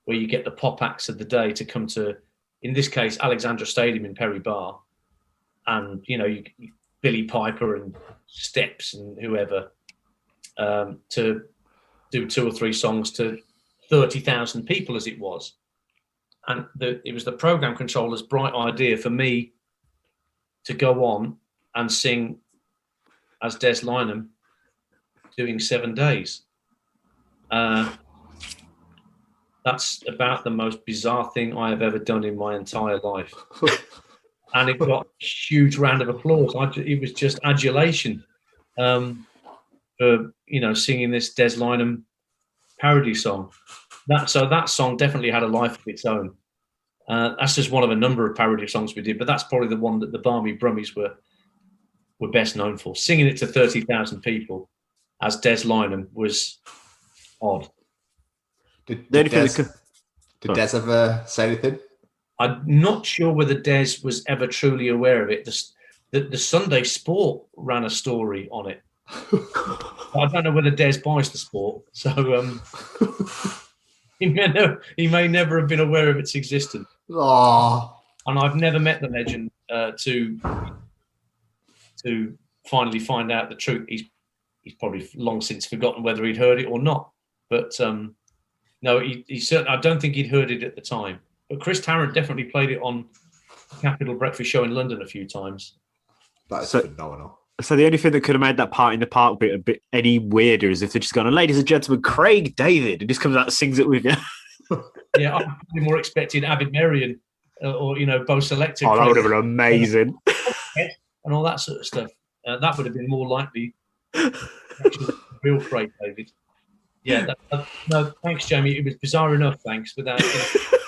Speaker 11: where you get the pop acts of the day to come to, in this case, Alexander Stadium in Perry Barr, and you know, you, Billie Piper and Steps and whoever um, to do two or three songs to 30,000 people as it was. And the, it was the program controller's bright idea for me to go on and sing as Des Lynam doing seven days. Uh, that's about the most bizarre thing I have ever done in my entire life. and it got a huge round of applause. I, it was just adulation um, for you know singing this Des Lynam parody song. That so that song definitely had a life of its own. Uh, that's just one of a number of parody songs we did, but that's probably the one that the Barmy Brummies were were best known for. Singing it to thirty thousand people as Des Lynam was odd.
Speaker 2: Did, did, Des,
Speaker 4: could-
Speaker 2: did Des ever say anything?
Speaker 11: I'm not sure whether Des was ever truly aware of it. The, the, the Sunday Sport ran a story on it. I don't know whether Des buys the sport, so um, he may never, he may never have been aware of its existence.
Speaker 2: Oh,
Speaker 11: And I've never met the legend uh, to to finally find out the truth. He's he's probably long since forgotten whether he'd heard it or not. But um, no, he, he certainly. I don't think he'd heard it at the time. But Chris Tarrant definitely played it on Capital Breakfast Show in London a few times.
Speaker 2: that is
Speaker 4: So-
Speaker 2: phenomenal.
Speaker 4: So the only thing that could have made that part in the park bit a bit any weirder is if they'd just gone, ladies and gentlemen, Craig David, and just comes out and sings it with you.
Speaker 11: Yeah, I probably more expecting Avid Merrion uh, or you know Bo' Selecta
Speaker 4: Oh, that would have been amazing.
Speaker 11: and all that sort of stuff. Uh, that would have been more likely. actually, real Craig David. Yeah, that, that- no, thanks, Jamie. It was bizarre enough, thanks, without you know,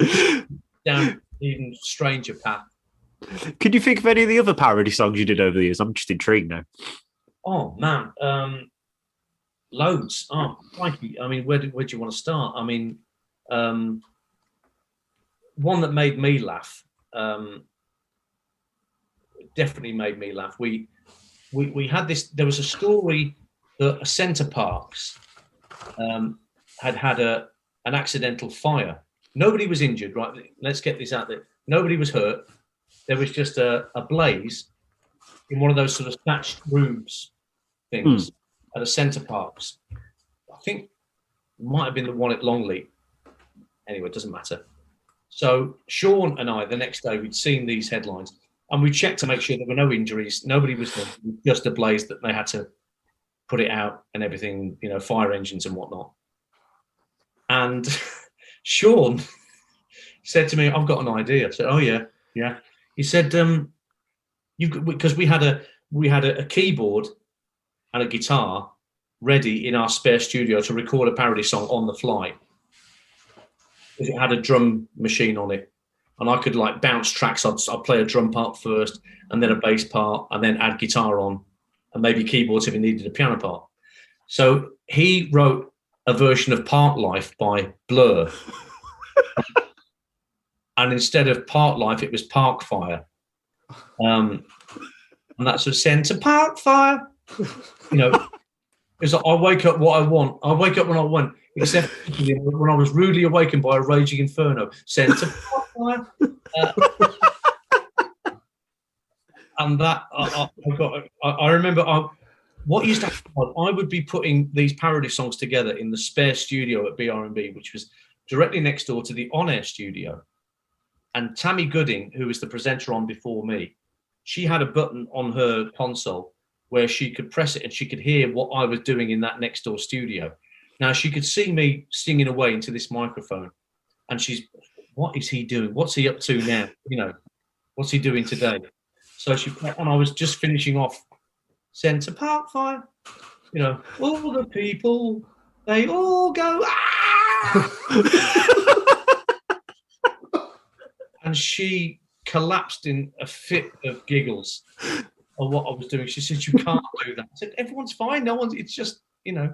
Speaker 11: down even stranger path.
Speaker 4: Could you think of any of the other parody songs you did over the years? I'm just intrigued now.
Speaker 11: Oh man, um, loads. Oh, crikey. I mean, where do, where do you want to start? I mean, um, one that made me laugh um, definitely made me laugh. We we we had this. There was a story that Center Parcs um, had had a an accidental fire. Nobody was injured. Right. Let's get this out there. Nobody was hurt. There was just a, a blaze in one of those sort of thatched rooms things hmm. at a Center Parcs. I think it might have been the one at Longleat. Anyway, it doesn't matter. So Sean and I, the next day, we'd seen these headlines and we checked to make sure there were no injuries. Nobody was there, just a blaze that they had to put it out and everything, you know, fire engines and whatnot. And Sean said to me, "I've got an idea." I said, "Oh yeah, yeah." He said, um, "You because we had a we had a, a keyboard and a guitar ready in our spare studio to record a parody song on the fly. It had a drum machine on it, and I could like bounce tracks. I'd, I'd play a drum part first, and then a bass part, and then add guitar on, and maybe keyboards if it needed a piano part. So he wrote a version of Park Life by Blur. and instead of Park Life, it was Park Fire. Um, and that's a sense of Park Fire. You know, it's like I wake up what I want. I wake up when I want, except when I was rudely awakened by a raging inferno. Sense of Park Fire. Uh, and that I, I, I got. I, I remember. I, what used to happen, I would be putting these parody songs together in the spare studio at BRMB, which was directly next door to the on-air studio. And Tammy Gooding, who was the presenter on before me, she had a button on her console where she could press it and she could hear what I was doing in that next door studio. Now she could see me singing away into this microphone, and she's, what is he doing? What's he up to now? You know, what's he doing today? So she, and I was just finishing off Centre Park Fire. You know, all the people, they all go, ah! and she collapsed in a fit of giggles of what I was doing. She said, You can't do that. I said, Everyone's fine. No one's, it's just, you know,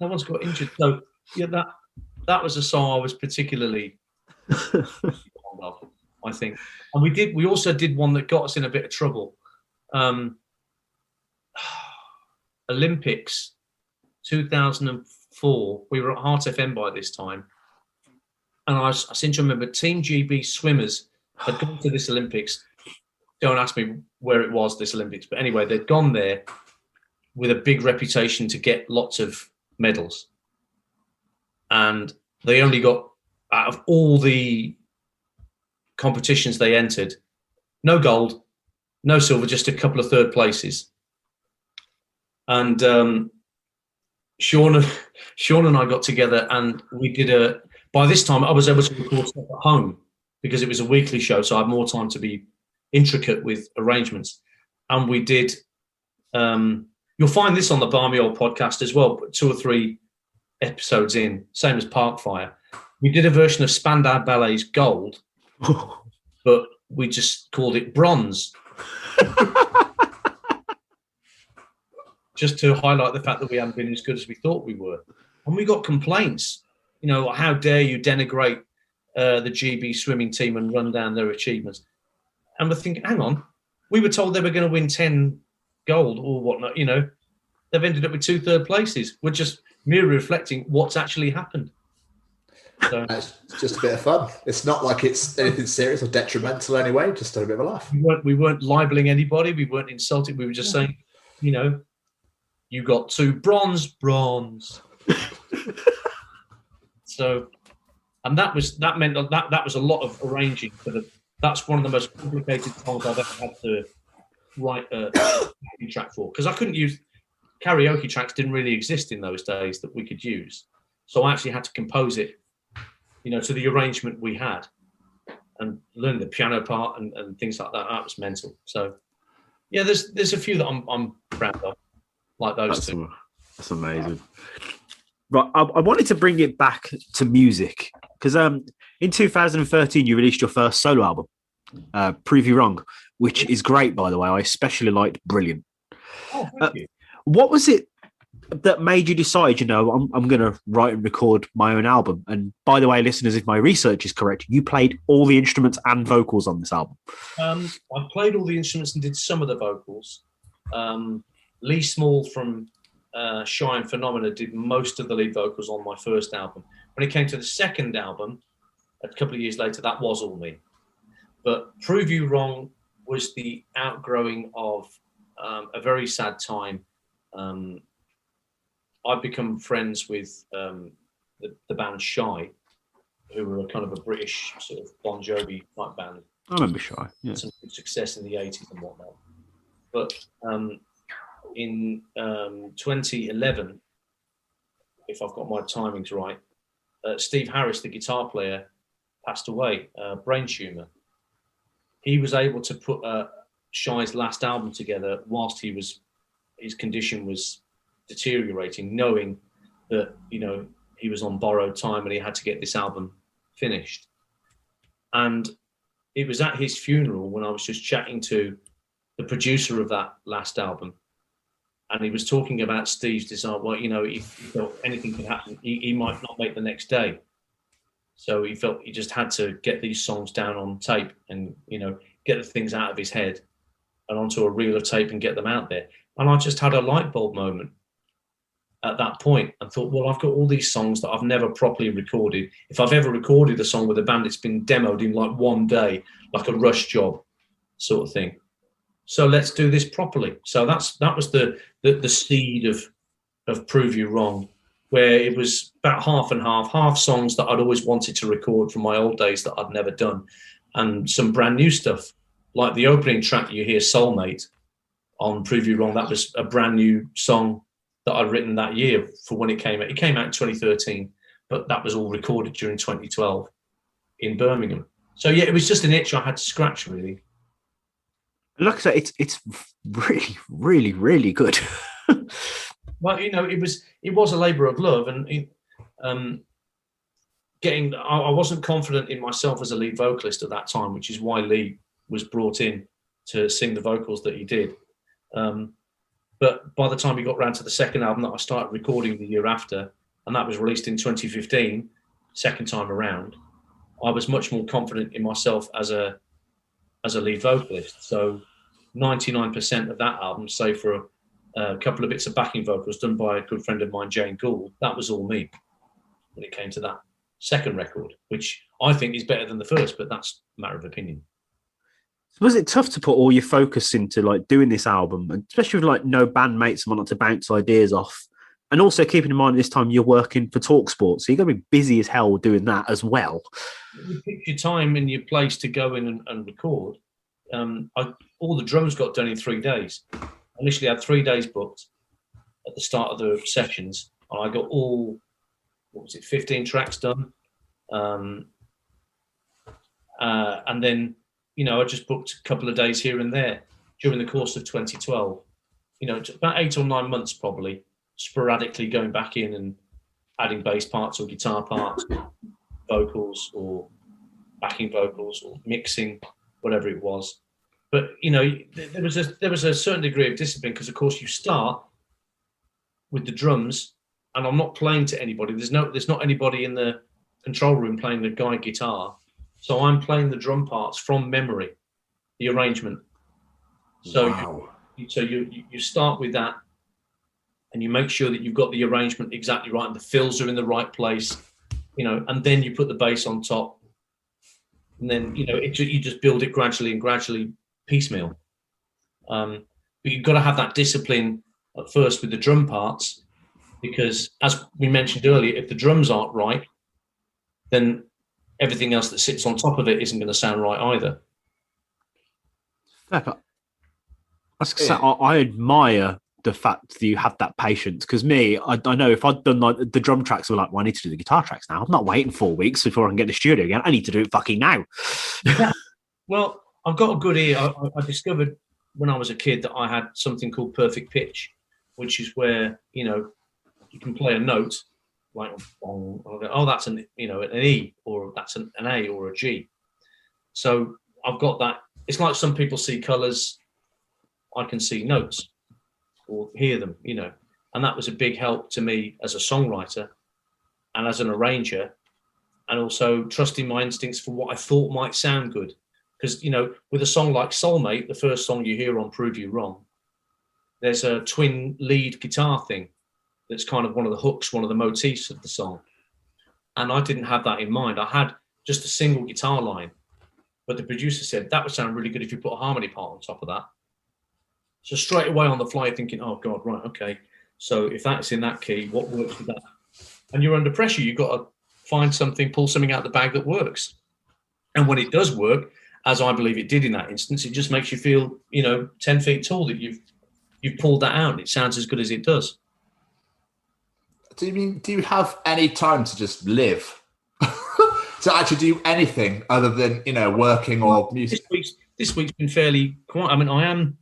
Speaker 11: no one's got injured. So, yeah, that that was a song I was particularly fond of, I think. And we did, we also did one that got us in a bit of trouble. Um, Olympics 2004. We were at Heart FM by this time. And I, I seem to remember Team GB swimmers had gone to this Olympics. Don't ask me where it was, this Olympics. But anyway, they'd gone there with a big reputation to get lots of medals. And they only got, out of all the competitions they entered, no gold, no silver, just a couple of third places and um, Sean, Sean and I got together and we did a. By this time, I was able to record stuff at home because it was a weekly show, so I had more time to be intricate with arrangements. And we did. Um, you'll find this on the Barmy Old podcast as well, two or three episodes in, same as Parkfire. We did a version of Spandau Ballet's Gold, but we just called it Bronze just to highlight the fact that we haven't been as good as we thought we were. And we got complaints. You know, how dare you denigrate uh, the GB swimming team and run down their achievements? And we're thinking, hang on, we were told they were going to win 10 gold or whatnot. You know, they've ended up with two third places. We're just merely reflecting what's actually happened.
Speaker 2: So, it's just a bit of fun. It's not like it's anything serious or detrimental anyway. Just a bit of a laugh.
Speaker 11: We weren't, we weren't libeling anybody. We weren't insulting. We were just saying, you know, you got two bronze, bronze. so, and that was that meant that that was a lot of arranging for the. That's one of the most complicated songs I've ever had to write a track for because I couldn't use karaoke tracks. Didn't really exist in those days that we could use, so I actually had to compose it, you know, to the arrangement we had, and learn the piano part and, and things like that. That was mental. So, yeah, there's there's a few that I'm I'm proud of like those
Speaker 4: That's,
Speaker 11: two.
Speaker 4: am- that's amazing. Right, I, I wanted to bring it back to music because um, in 2013 you released your first solo album, uh, "Prove You Wrong," which is great, by the way. I especially liked "Brilliant."
Speaker 11: Oh, thank
Speaker 4: Uh,
Speaker 11: you.
Speaker 4: What was it that made you decide, you know, I'm, I'm going to write and record my own album? And by the way, listeners, if my research is correct, you played all the instruments and vocals on this album.
Speaker 11: Um, I played all the instruments and did some of the vocals. Um, Lee Small from uh, Shy and Phenomena did most of the lead vocals on my first album. When it came to the second album, a couple of years later, that was all me. But Prove You Wrong was the outgrowing of um, a very sad time. Um, I've become friends with um, the, the band Shy, who were a kind of a British sort of Bon Jovi type band.
Speaker 4: I remember Shy. Yeah.
Speaker 11: Some success in the 80s and whatnot. But um, in um, 2011, if I've got my timings right, uh, Steve Harris, the guitar player, passed away, uh, brain tumor. He was able to put uh, Shy's last album together whilst he was his condition was deteriorating, knowing that you know he was on borrowed time and he had to get this album finished. And it was at his funeral when I was just chatting to the producer of that last album, and he was talking about Steve's desire. Well, you know, he, felt anything could happen. He, he might not make the next day, so he felt he just had to get these songs down on tape and you know get the things out of his head and onto a reel of tape and get them out there. And I just had a light bulb moment at that point and thought, well, I've got all these songs that I've never properly recorded. If I've ever recorded a song with a band, it's been demoed in like one day, like a rush job sort of thing. So let's do this properly. So that's that was the the, the seed of of Prove You Wrong, where it was about half and half, half songs that I'd always wanted to record from my old days that I'd never done, and some brand new stuff. Like the opening track you hear, Soulmate, on Prove You Wrong, that was a brand new song that I'd written that year for when it came out. It came out in 2013, but that was all recorded during 2012 in Birmingham. So yeah, it was just an itch I had to scratch really.
Speaker 4: Like I said, it's it's really, really, really good.
Speaker 11: well, you know, it was it was a labour of love, and it, um, getting I, I wasn't confident in myself as a lead vocalist at that time, which is why Lee was brought in to sing the vocals that he did. Um, but by the time we got round to the second album that I started recording the year after, and that was released in 2015, second time around, I was much more confident in myself as a as a lead vocalist. So 99% of that album, save for a, a, couple of bits of backing vocals done by a good friend of mine, Jane Gould, that was all me when it came to that second record, which I think is better than the first, but that's a matter of opinion.
Speaker 4: Was it tough to put all your focus into like doing this album, especially with like no bandmates and whatnot to bounce ideas off? And also keeping in mind this time you're working for Talksport, so you're going to be busy as hell doing that as well.
Speaker 11: You pick your time and your place to go in and, and record. Um, I, all the drums got done in three days. I initially had three days booked at the start of the sessions, and I got all what was it, 15 tracks done. Um, uh, and then, you know, I just booked a couple of days here and there during the course of 2012. You know, about eight or nine months probably sporadically going back in and adding bass parts or guitar parts, vocals or backing vocals or mixing, whatever it was. But you know, there was a there was a certain degree of discipline because, of course, you start with the drums, and I'm not playing to anybody. There's no there's not anybody in the control room playing the guide guitar, so I'm playing the drum parts from memory, the arrangement. So wow. you, so you you start with that and you make sure that you've got the arrangement exactly right and the fills are in the right place, you know, and then you put the bass on top. And then, you know, it, you just build it gradually and gradually piecemeal. Um, but you've got to have that discipline at first with the drum parts because, as we mentioned earlier, if the drums aren't right, then everything else that sits on top of it isn't going to sound right either.
Speaker 4: I, I, I admire the fact that you have that patience. Because me, I, I, know if I'd done like the drum tracks, were like, well, I need to do the guitar tracks now. I'm not waiting four weeks before I can get the studio again. I need to do it fucking now.
Speaker 11: yeah. Well, I've got a good ear. I, I, discovered when I was a kid that I had something called perfect pitch, which is where you know you can play a note like oh that's an you know an E or that's an, an A or a G. So I've got that. It's like some people see colours. I can see notes or hear them, you know. and that was a big help to me as a songwriter and as an arranger, and also trusting my instincts for what I thought might sound good. Because you know, with a song like Soulmate, the first song you hear on Prove You Wrong, there's a twin lead guitar thing that's kind of one of the hooks, one of the motifs of the song. And I didn't have that in mind. I had just a single guitar line, but the producer said that would sound really good if you put a harmony part on top of that. So straight away on the fly, thinking, oh God, right, okay. So if that's in that key, what works with that? And you're under pressure. You've got to find something, pull something out of the bag that works. And when it does work, as I believe it did in that instance, it just makes you feel, you know, 10 feet tall that you've you've pulled that out. It sounds as good as it does.
Speaker 2: Do you mean do you have any time to just live? to actually do anything other than you know working or music?
Speaker 11: This week's this week's been fairly quiet. I mean, I am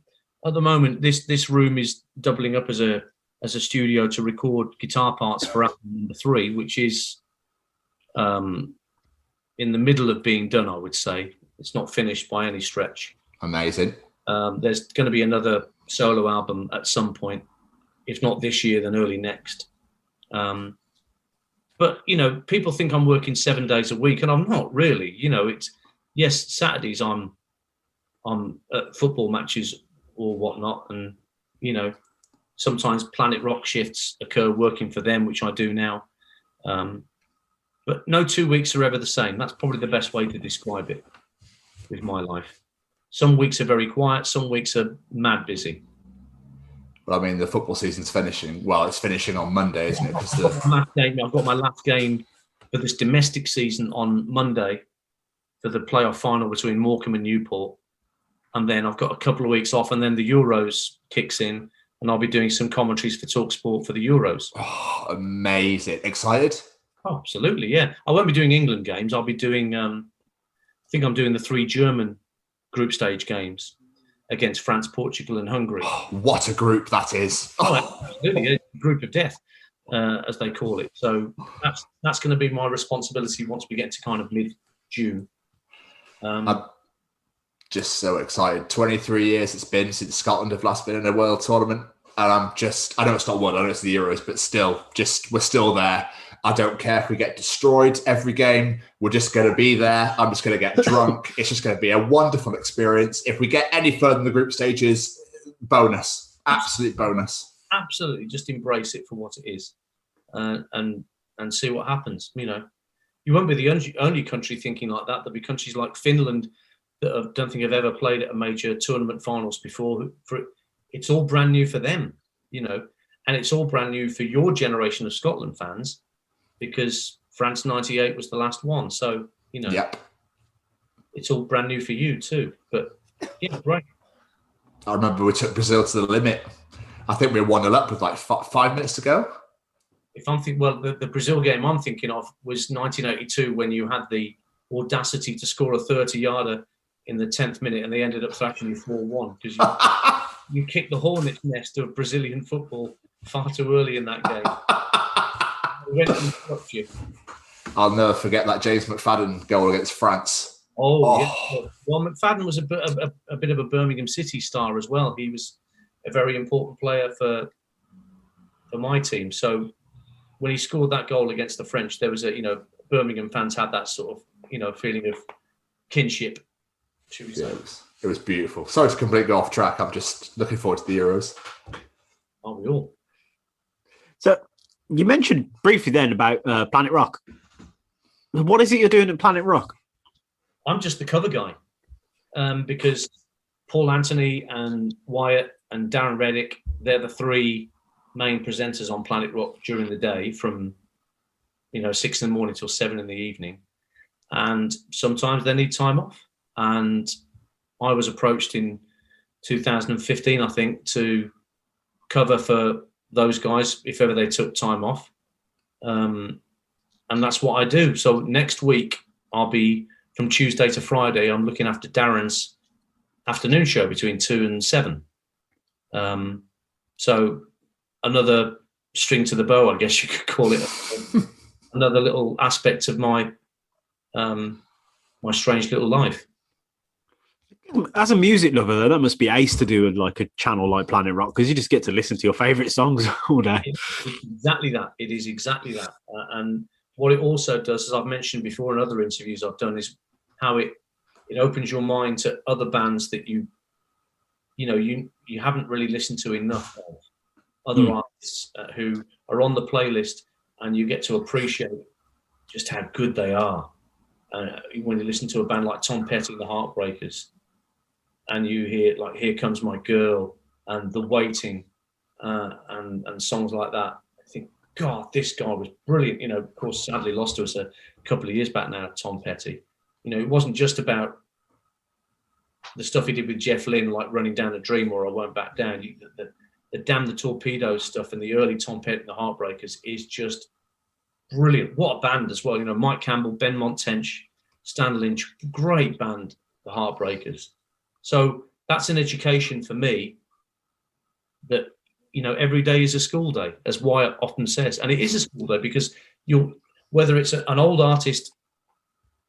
Speaker 11: at the moment. This this room is doubling up as a as a studio to record guitar parts for album number three, which is um, in the middle of being done. I would say it's not finished by any stretch.
Speaker 2: Amazing.
Speaker 11: Um, there's going to be another solo album at some point, if not this year, then early next. Um, but you know, people think I'm working seven days a week, and I'm not really. You know, it's yes, Saturdays I'm I'm at football matches or whatnot, and you know, sometimes Planet Rock shifts occur working for them, which I do now. Um, but no two weeks are ever the same. That's probably the best way to describe it with my life. Some weeks are very quiet, some weeks are mad busy.
Speaker 2: But I mean, the football season's finishing. Well, it's finishing on Monday, isn't it?
Speaker 11: I've got, game, I've got my last game for this domestic season on Monday for the playoff final between Morecambe and Newport. And then I've got a couple of weeks off, and then the Euros kicks in, and I'll be doing some commentaries for Talksport for the Euros.
Speaker 2: oh, amazing! Excited?
Speaker 11: Oh, absolutely, yeah. I won't be doing England games. I'll be doing. Um, I think I'm doing the three German group stage games against France, Portugal, and Hungary.
Speaker 2: What a group that is!
Speaker 11: Oh, absolutely, a group of death, uh, as they call it. So that's that's going to be my responsibility once we get to kind of mid June. Um,
Speaker 2: I'm just so excited. 23 years it's been since Scotland have last been in a world tournament. And I'm just, I know it's not one, I know it's the Euros, but still, just, we're still there. I don't care if we get destroyed every game. We're just going to be there. I'm just going to get drunk. it's just going to be a wonderful experience. If we get any further in the group stages, bonus, absolute bonus.
Speaker 11: absolutely just embrace it for what it is uh, and and see what happens you know you won't be the only, only country thinking like that there'll be countries like finland that I don't think have ever played at a major tournament finals before for it's all brand new for them you know and it's all brand new for your generation of scotland fans because france 98 was the last one so you know
Speaker 2: Yep.
Speaker 11: it's all brand new for you too but yeah right
Speaker 2: I remember we took Brazil to the limit. I think we were 1 0 up with like five minutes to go.
Speaker 11: if I'm thinking, well, the, the Brazil game I'm thinking of was 1982 when you had the audacity to score a 30 yarder in the 10th minute and they ended up thrashing you 4 1 because you, you kicked the hornet's nest of Brazilian football far too early in that game. Went and stopped you.
Speaker 2: I'll never forget that James McFadden goal against France.
Speaker 11: Oh,
Speaker 2: Oh.
Speaker 11: yeah. Well, McFadden was a bit, a, a- a bit of a Birmingham City star as well. He was a very important player for for my team. So when he scored that goal against the French, there was a you know Birmingham fans had that sort of you know feeling of kinship. Should we
Speaker 2: Yeah,
Speaker 11: say?
Speaker 2: it, was, it was beautiful. Sorry to completely go off track. I'm just looking forward to the Euros.
Speaker 11: Aren't we all?
Speaker 4: So you mentioned briefly then about uh, Planet Rock. What is it you're doing at Planet Rock?
Speaker 11: I'm just the cover guy um, because Paul Anthony and Wyatt and Darren Reddick, they're the three main presenters on Planet Rock during the day from, you know, six in the morning till seven in the evening. And sometimes they need time off. And I was approached in 2015, I think, to cover for those guys if ever they took time off. Um, and that's what I do. So next week, I'll be from Tuesday to Friday, I'm looking after Darren's afternoon show between two and seven. Um, so another string to the bow, I guess you could call it. another little aspect of my um, my strange little life.
Speaker 4: As a music lover, though, that must be ace to do with like a channel like Planet Rock because you just get to listen to your favorite songs all day.
Speaker 11: It's exactly that. It is exactly that. Uh, and what it also does, as I've mentioned before in other interviews I've done, is how it it opens your mind to other bands that you you know you you haven't really listened to enough of other
Speaker 4: Hmm.
Speaker 11: artists uh, who are on the playlist and you get to appreciate just how good they are uh, when you listen to a band like Tom Petty and the Heartbreakers and you hear like Here Comes My Girl and The Waiting uh, and and songs like that I think God this guy was brilliant you know of course sadly lost to us a couple of years back now Tom Petty you know it wasn't just about the stuff he did with Jeff Lynne, like running down a dream or I won't back down. You, the, the, the damn the torpedoes stuff and the early Tom Petty and the Heartbreakers is just brilliant. What a band as well. You know, Mike Campbell, Benmont Tench, Stan Lynch, great band, the Heartbreakers. So that's an education for me that you know every day is a school day, as Wyatt often says, and it is a school day because you'll whether it's an old artist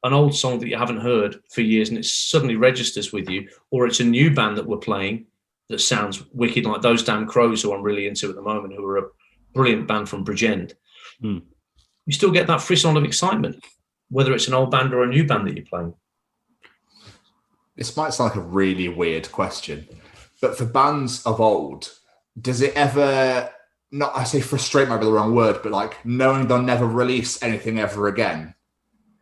Speaker 11: an old song that you haven't heard for years and it suddenly registers with you, or it's a new band that we're playing that sounds wicked, like those damn crows who I'm really into at the moment, who are a brilliant band from Bridgend.
Speaker 4: Hmm.
Speaker 11: You still get that frisson of excitement, whether it's an old band or a new band that you're playing.
Speaker 2: This might sound like a really weird question, but for bands of old, does it ever not I say frustrate might be the wrong word, but like knowing they'll never release anything ever again?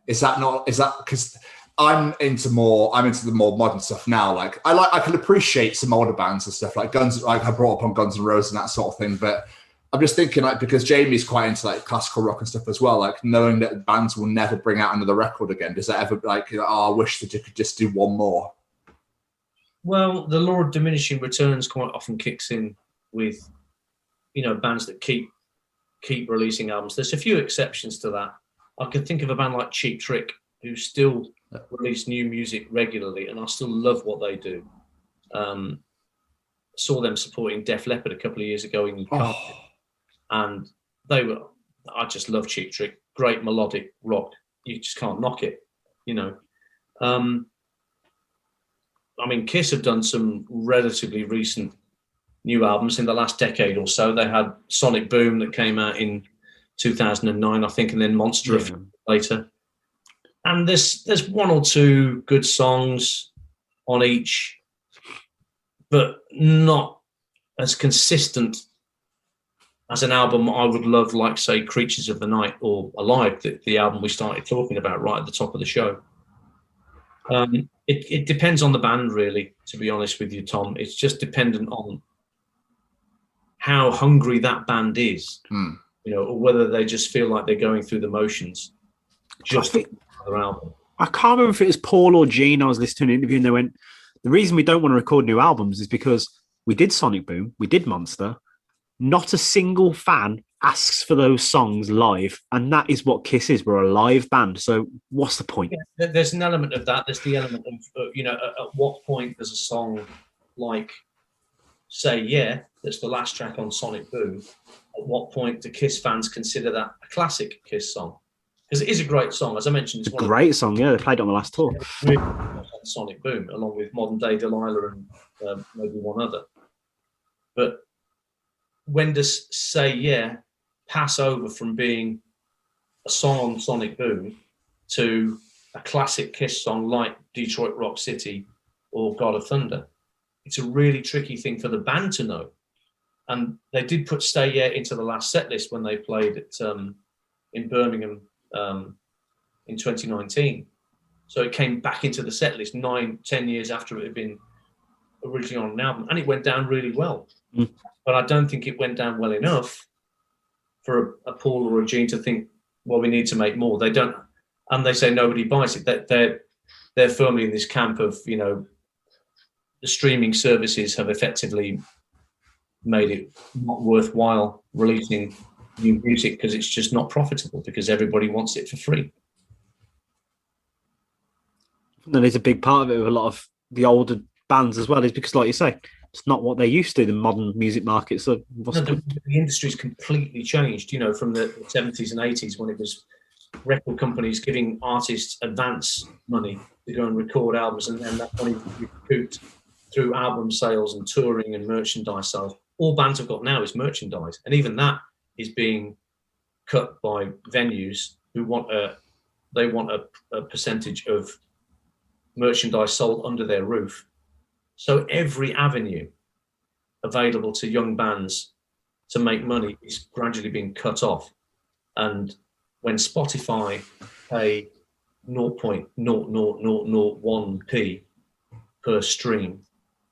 Speaker 2: Is that not is that because I'm into more I'm into the more modern stuff now. Like I like I can appreciate some older bands and stuff like Guns like I brought up on Guns N' Roses and that sort of thing, but I'm just thinking like because Jamie's quite into like classical rock and stuff as well. Like knowing that bands will never bring out another record again. Does that ever like oh, I wish that you could just do one more?
Speaker 11: Well, the law of diminishing returns quite often kicks in with, you know, bands that keep keep releasing albums. There's a few exceptions to that. I can think of a band like Cheap Trick who still release new music regularly, and I still love what they do. Um, saw them supporting Def Leppard a couple of years ago in Newcastle, and they were. I just love Cheap Trick. Great melodic rock. You just can't knock it. You know. Um, I mean, Kiss have done some relatively recent new albums in the last decade or so. They had Sonic Boom that came out in 2009, I think, and then Monster years later. And there's there's one or two good songs on each, but not as consistent as an album I would love, like say Creatures of the Night or Alive, the, the album we started talking about right at the top of the show. Um, it, it depends on the band, really. To be honest with you, Tom, it's just dependent on how hungry that band is,
Speaker 2: Hmm.
Speaker 11: you know, or whether they just feel like they're going through the motions. Just for another album.
Speaker 4: I can't remember if it was Paul or Gene. I was listening to an interview and they went, The reason we don't want to record new albums is because we did Sonic Boom, we did Monster. Not a single fan asks for those songs live. And that is what Kiss is. We're a live band. So what's the point?
Speaker 11: There- There's an element of that. There's the element of, you know, at, at what point does a song like, say, yeah, that's the last track on Sonic Boom. At what point do Kiss fans consider that a classic Kiss song? Because it is a great song. As I mentioned, it's
Speaker 4: It's a great song. Yeah, they played it on the last tour.
Speaker 11: Sonic Boom, along with Modern Day Delilah and um, maybe one other. But when does Say Yeah pass over from being a song on Sonic Boom to a classic Kiss song like Detroit Rock City or God of Thunder? It's a really tricky thing for the band to know. And they did put Say Yeah into the last set list when they played it um, in Birmingham um, in 2019. So it came back into the set list nine, ten years after it had been originally on an album, and it went down really well.
Speaker 4: Mm.
Speaker 11: But I don't think it went down well enough for a, a Paul or a Gene to think, well, we need to make more. They don't, and they say nobody buys it. That they're they're firmly in this camp of you know the streaming services have effectively made it not worthwhile releasing new music because it's just not profitable because everybody wants it for free.
Speaker 4: And there's a big part of it with a lot of the older bands as well, is because, like you say, it's not what they're used to, the modern music market. So
Speaker 11: No, the, the industry's completely changed, you know, from the 70s and 80s when it was record companies giving artists advance money to go and record albums, and then that money recouped through album sales and touring and merchandise sales. All bands have got now is merchandise, and even that is being cut by venues who want a they want a, a percentage of merchandise sold under their roof. So every avenue available to young bands to make money is gradually being cut off. And when Spotify pay 0.00001p per stream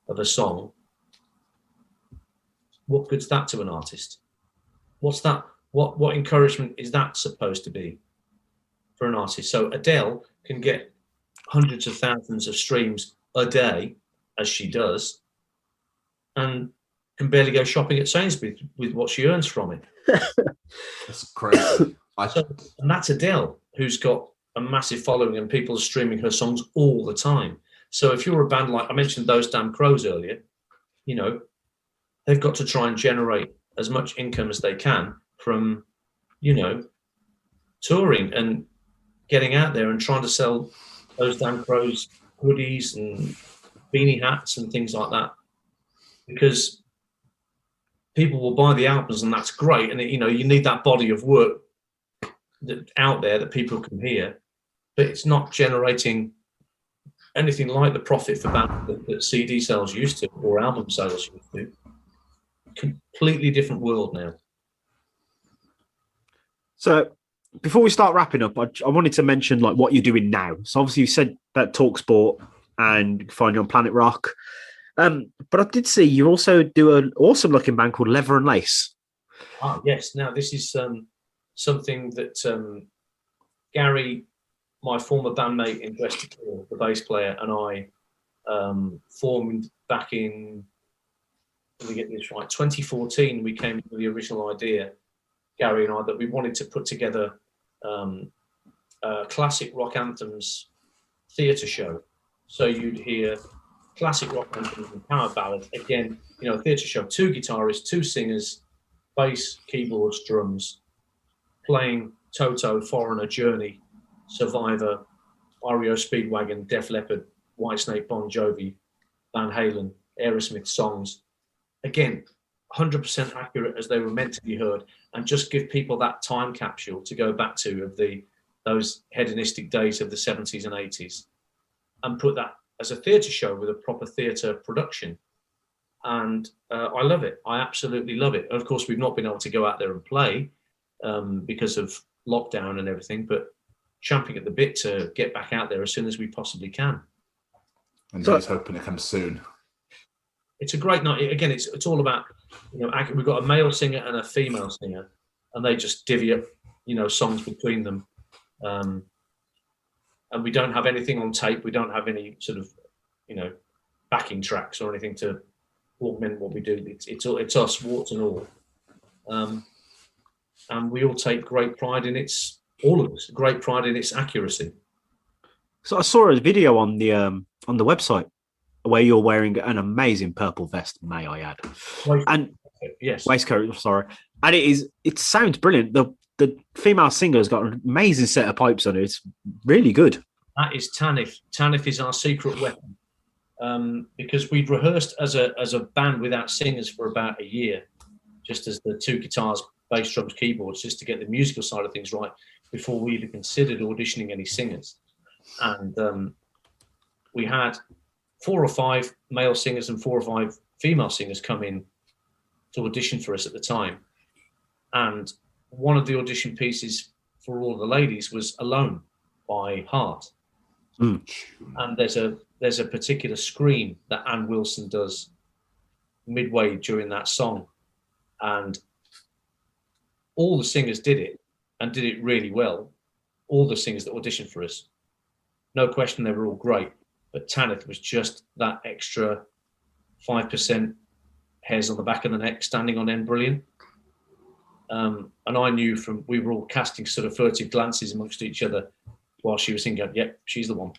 Speaker 11: of a song, what good's that to an artist? What's that? What what encouragement is that supposed to be for an artist? So Adele can get hundreds of thousands of streams a day, as she does, and can barely go shopping at Sainsbury's with what she earns from it.
Speaker 2: That's crazy. I,
Speaker 11: So, and that's Adele, who's got a massive following and people are streaming her songs all the time. So if you're a band like I mentioned those damn crows earlier, you know, they've got to try and generate as much income as they can from, you know, touring and getting out there and trying to sell those damn crows hoodies and beanie hats and things like that. Because people will buy the albums and that's great. And you know, you need that body of work that out there that people can hear, but it's not generating anything like the profit for bands that, that CD sales used to or album sales used to. Completely different world now.
Speaker 4: So before we start wrapping up, I, I wanted to mention like what you're doing now. So obviously you said that Talk Sport and you can find you on Planet Rock. Um, but I did see you also do an awesome looking band called Leather and Lace.
Speaker 11: Ah, yes. Now this is um, something that um, Gary, my former bandmate in Kill, the bass player, and I um, formed back in. Let me get this right. 2014, we came with the original idea, Gary and I, that we wanted to put together um, classic rock anthems theatre show. So you'd hear classic rock anthems and power ballads. Again, you know, theatre show, two guitarists, two singers, bass, keyboards, drums, playing Toto, Foreigner, Journey, Survivor, REO Speedwagon, Def Leppard, Whitesnake, Bon Jovi, Van Halen, Aerosmith songs. Again, 100% accurate as they were meant to be heard, and just give people that time capsule to go back to of the those hedonistic days of the 70s and 80s, and put that as a theatre show with a proper theatre production. And uh, I love it. I absolutely love it. Of course, we've not been able to go out there and play um, because of lockdown and everything, but champing at the bit to get back out there as soon as we possibly can.
Speaker 2: and
Speaker 4: So-
Speaker 2: he's hoping it comes soon.
Speaker 11: It's a great night. Again, it's it's all about you know we've got a male singer and a female singer, and they just divvy up you know songs between them. Um, and we don't have anything on tape. We don't have any sort of you know backing tracks or anything to augment what we do. It's it's all- it's us, warts and all. Um, and we all take great pride in its all of us great pride in its accuracy.
Speaker 4: So I saw a video on the um, on the website where you're wearing an amazing purple vest, may I add, and
Speaker 11: Yes,
Speaker 4: waistcoat. Sorry, and it is it sounds brilliant. The the female singer's got an amazing set of pipes on it. It's really good.
Speaker 11: That is Tanith. Tanith is our secret weapon. Um, because we'd rehearsed as a as a band without singers for about a year, just as the two guitars, bass, drums, keyboards, just to get the musical side of things right before we even considered auditioning any singers. And um, we had four or five male singers and four or five female singers come in to audition for us at the time. And one of the audition pieces for all the ladies was Alone by Heart. Hmm. And there's a there's a particular scream that Ann Wilson does midway during that song. And all the singers did it and did it really well. All the singers that auditioned for us. No question they were all great. But Tanith was just that extra five percent hairs on the back of the neck standing on end brilliant. Um, and I knew from we were all casting sort of furtive glances amongst each other while she was singing. Yep, she's the one.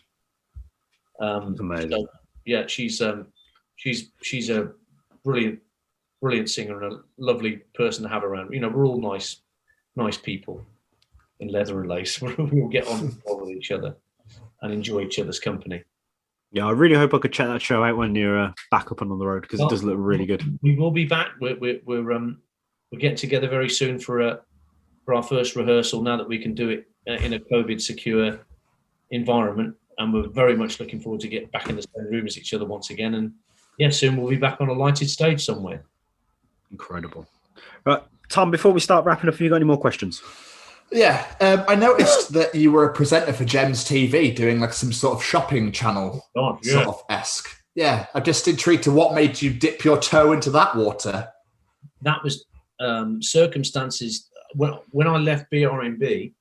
Speaker 11: Um,
Speaker 4: Amazing.
Speaker 11: so, yeah, she's um, she's she's a brilliant, brilliant singer and a lovely person to have around. You know, we're all nice, nice people. in leather and lace. we'll get on well with each other and enjoy each other's company.
Speaker 4: Yeah, I really hope I could check that show out when you're uh, back up and on the road because it does look really good.
Speaker 11: We will be back. We're we're, we're um we're getting together very soon for a for our first rehearsal. Now that we can do it uh, in a COVID secure environment, and we're very much looking forward to get back in the same room as each other once again. And yeah, soon we'll be back on a lighted stage somewhere.
Speaker 4: Incredible. Right, Tom. Before we start wrapping up, have you got any more questions?
Speaker 2: Yeah, um, I noticed that you were a presenter for Gems TV, doing like some sort of shopping channel,
Speaker 11: Oh, yeah.
Speaker 2: sort of esque. Yeah, I'm just intrigued to what made you dip your toe into that water.
Speaker 11: that was um, circumstances when, when I left BRMB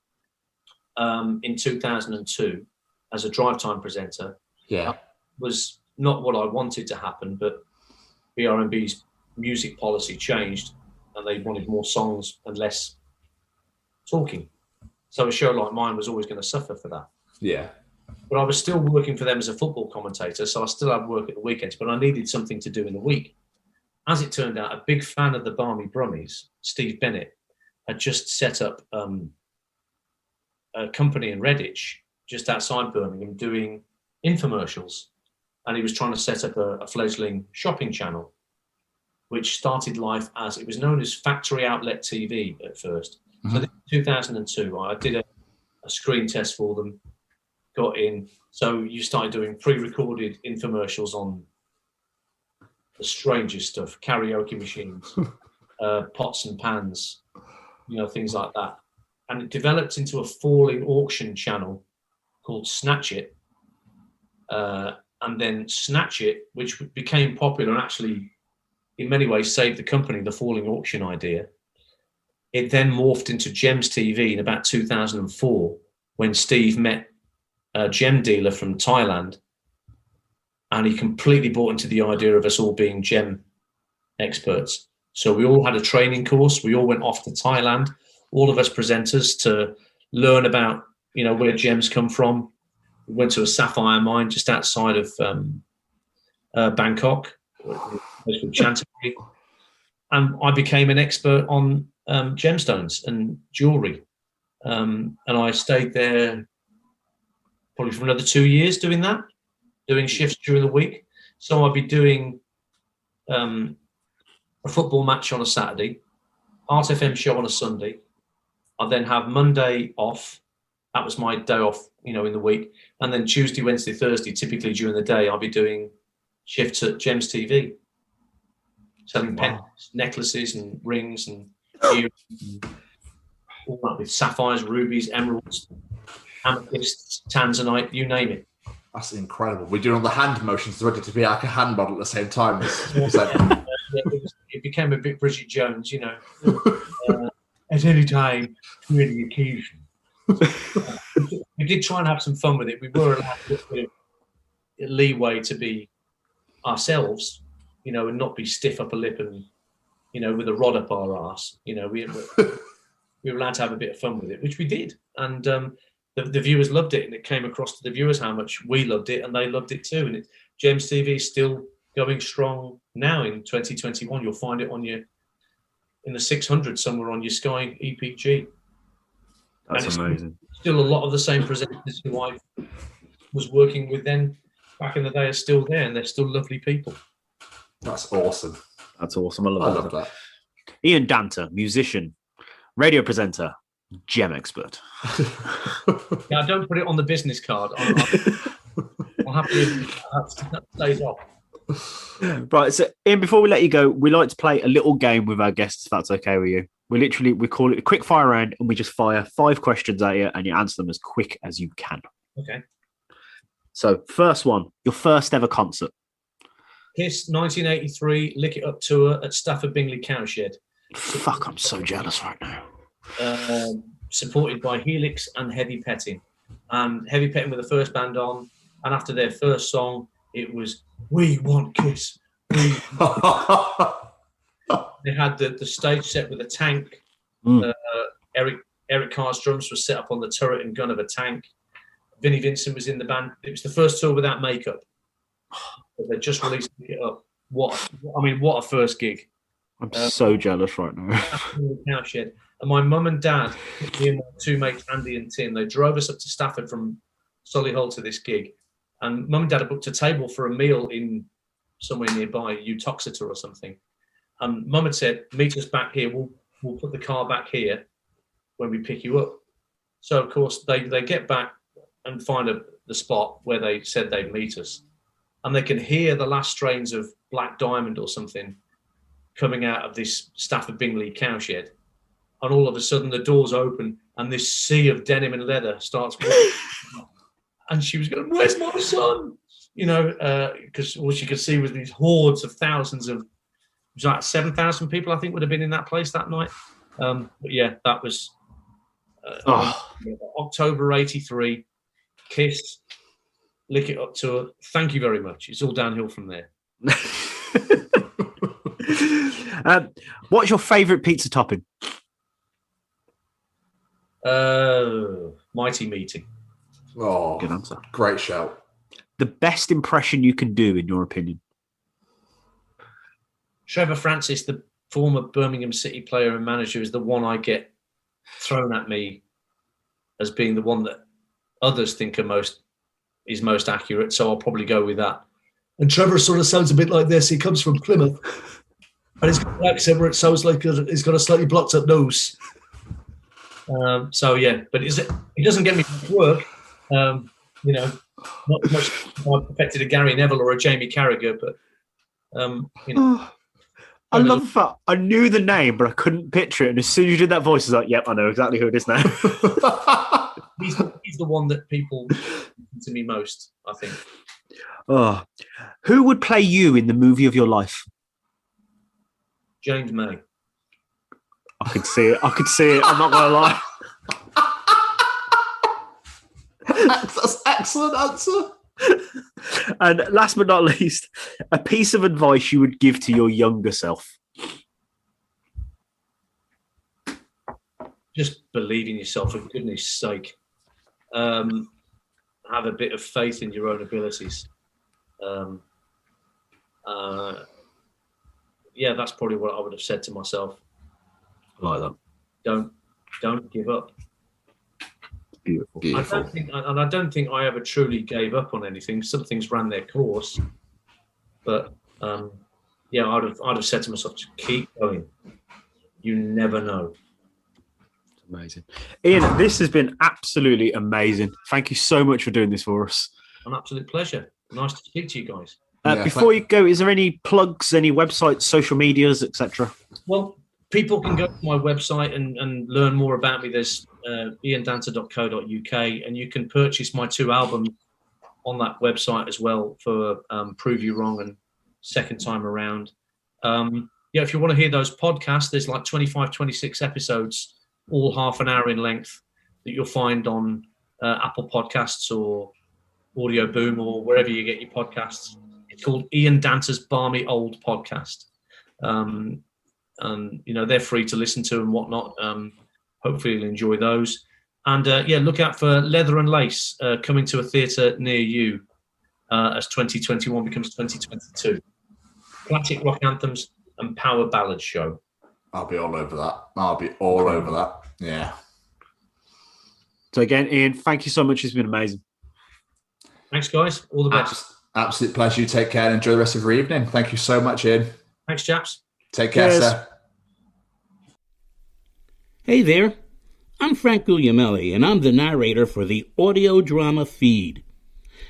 Speaker 11: um, in 2002 as a drive time presenter
Speaker 2: Yeah,
Speaker 11: was not what I wanted to happen, but BRMB's music policy changed and they wanted more songs and less talking. So a show like mine was always going to suffer for that.
Speaker 2: yeah,
Speaker 11: But I was still working for them as a football commentator, so I still had work at the weekends, but I needed something to do in the week. As it turned out, a big fan of the Barmy Brummies, Steve Bennett, had just set up um, a company in Redditch, just outside Birmingham, doing infomercials. And he was trying to set up a, a fledgling shopping channel, which started life as it was known as Factory Outlet TV at 1st So this was 2002, I did a, a screen test for them, got in. So you started doing pre-recorded infomercials on the strangest stuff, karaoke machines, uh, pots and pans, you know, things like that. And it developed into a falling auction channel called Snatch It. Uh, and then Snatch It, which became popular and actually, in many ways, saved the company, the falling auction idea. It then morphed into Gems TV in about 2004 when Steve met a gem dealer from Thailand and he completely bought into the idea of us all being gem experts. So we all had a training course. We all went off to Thailand, all of us presenters to learn about, you know, where gems come from. We went to a sapphire mine just outside of um, uh, Bangkok, Chanthaburi. and I became an expert on um, gemstones and jewelry. Um, and I stayed there probably for another two years doing that, doing shifts during the week. So I'd be doing um, a football match on a Saturday, Art FM show on a Sunday. I'd then have Monday off. That was my day off, you know, in the week. And then Tuesday, Wednesday, Thursday, typically during the day, I'll be doing shifts at Gems TV, selling pens, necklaces, and rings and all that with sapphires, rubies, emeralds, amethysts, tanzanite, you name it.
Speaker 2: That's incredible. We're doing all the hand motions ready to be like a hand model at the same time. It's- it's like-
Speaker 11: Yeah, it, became a bit Bridget Jones, you know. Uh, at any time, to any occasion. we did try and have some fun with it. We were allowed a bit of leeway to be ourselves, you know, and not be stiff upper lip and, you know, with a rod up our ass. You know, we, we were allowed to have a bit of fun with it, which we did. And um, the, the viewers loved it. And it came across to the viewers how much we loved it and they loved it too. And it, Gems TV is still going strong now in 2021. You'll find it on your in the 600 somewhere on your Sky EPG.
Speaker 4: That's
Speaker 11: And it's
Speaker 4: amazing.
Speaker 11: Still, a lot of the same presenters who I was working with then back in the day are still there, and they're still lovely people.
Speaker 2: That's awesome.
Speaker 4: That's awesome. I love,
Speaker 2: I
Speaker 4: that.
Speaker 2: love that.
Speaker 4: Ian Danter, musician, radio presenter, gem expert.
Speaker 11: Yeah, don't put it on the business card. I'll, I'll, I'll have to that stays off.
Speaker 4: Right, so Ian, before we let you go, we like to play a little game with our guests, if that's okay with you. We literally we call it a quick fire round and we just fire five questions at you and you answer them as quick as you can.
Speaker 11: Okay.
Speaker 4: So first one, your first ever concert.
Speaker 11: Kiss 1983 Lick It Up tour at Stafford Bingley Cowshed.
Speaker 4: Fuck, I'm so jealous right now.
Speaker 11: Um, supported by Helix and Heavy Petting. And Heavy Petting were the first band on, and after their first song, it was "We Want Kiss." We they had the, the stage set with a tank.
Speaker 4: Mm.
Speaker 11: Uh, Eric Eric Carr's drums were set up on the turret and gun of a tank. Vinnie Vincent was in the band. It was the first tour without makeup. They just released it up. What I mean, what a first gig!
Speaker 4: I'm
Speaker 11: Uh,
Speaker 4: so jealous right now.
Speaker 11: And my mum and dad, me and my two mates, Andy and Tim, they drove us up to Stafford from Solihull to this gig. And mum and dad had booked a table for a meal in somewhere nearby, Uttoxeter or something. And mum had said, meet us back here. We'll, we'll put the car back here when we pick you up. So, of course, they, they get back and find a, the spot where they said they'd meet us. And they can hear the last strains of Black Diamond or something coming out of this Stafford Bingley cowshed. And all of a sudden, the doors open and this sea of denim and leather starts. and she was going, "Where's my son?" You know, because all she could see was these hordes of thousands of, it was like seven thousand people, I think, would have been in that place that night. Um, but yeah, that was uh,
Speaker 4: Oh.
Speaker 11: October '83. Kiss, lick it up to her. Thank you very much. It's all downhill from there.
Speaker 4: Um, what's your favourite pizza topping?
Speaker 11: Uh, Mighty Meaty.
Speaker 2: Oh,
Speaker 4: Good answer.
Speaker 2: great shout.
Speaker 4: The best impression you can do, in your opinion?
Speaker 11: Trevor Francis, the former Birmingham City player and manager, is the one I get thrown at me as being the one that others think are most is most accurate. So I'll probably go with that. And Trevor sort of sounds a bit like this. He comes from Plymouth, and he's got an accent where it sounds like he's got a slightly blocked up nose. Um, so yeah, but is it? He doesn't get me work. Um, you know, not much more perfected a Gary Neville or a Jamie Carragher, but um, you know.
Speaker 4: I love that. I knew the name, but I couldn't picture it. And as soon as you did that voice, I was like, "Yep, I know exactly who it is now."
Speaker 11: he's the, he's the one that people to me most. I think
Speaker 4: oh, who would play you in the movie of your life?
Speaker 11: James May.
Speaker 4: I could see it. I could see it. I'm not gonna lie.
Speaker 2: That's excellent answer.
Speaker 4: And last but not least, a piece of advice you would give to your younger self.
Speaker 11: Just believe in yourself, for goodness sake. Um, have a bit of faith in your own abilities. Um, uh, yeah, that's probably what I would have said to myself.
Speaker 4: I like that.
Speaker 11: Don't don't give up.
Speaker 4: Beautiful.
Speaker 11: I don't think, and I don't think I ever truly gave up on anything. Some things ran their course, but um, yeah, I'd have, I'd have said to myself, just keep going. You never know.
Speaker 4: Amazing. Ian, this has been absolutely amazing. Thank you so much for doing this for us.
Speaker 11: An absolute pleasure. Nice to speak to you guys.
Speaker 4: Uh, before you go, is there any plugs, any websites, social medias, etc.?
Speaker 11: Well, people can go to my website and, and learn more about me. There's uh, iandanter.co.uk, and you can purchase my two albums on that website as well for um, Prove You Wrong and Second Time Around. Um, yeah, if you want to hear those podcasts, there's like 25, 26 episodes, all half an hour in length, that you'll find on uh, Apple Podcasts or Audio Boom or wherever you get your podcasts. It's called Ian Danter's Barmy Old Podcast. Um, and you know they're free to listen to and whatnot. Um, hopefully, you'll enjoy those. And uh, yeah, look out for Leather and Lace uh, coming to a theatre near you uh, as 2021 becomes 2022. Classic rock anthems and power ballad show.
Speaker 2: I'll be all over that. I'll be all over that. Yeah.
Speaker 4: So again, Ian, thank you so much. It's been amazing.
Speaker 11: Thanks, guys. All the best.
Speaker 2: Abs- absolute pleasure. You take care and enjoy the rest of your evening. Thank you so much, Ian.
Speaker 11: Thanks, chaps.
Speaker 2: Take care,
Speaker 11: Cheers.
Speaker 2: sir.
Speaker 12: Hey there, I'm Frank Guglielmelli, and I'm the narrator for the audio drama feed,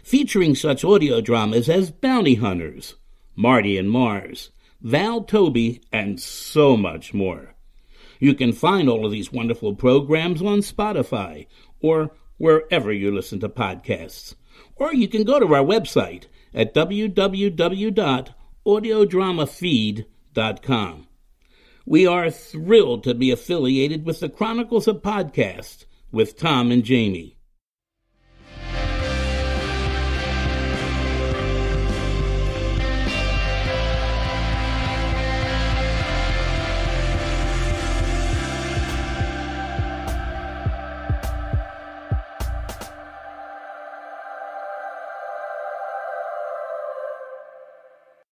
Speaker 12: featuring such audio dramas as Bounty Hunters, Marty and Mars, Val Toby, and so much more. You can find all of these wonderful programs on Spotify or wherever you listen to podcasts. Or you can go to our website at www.audiodramafeed.com. We are thrilled to be affiliated with the Chronicles of Podcast with Tom and Jamie.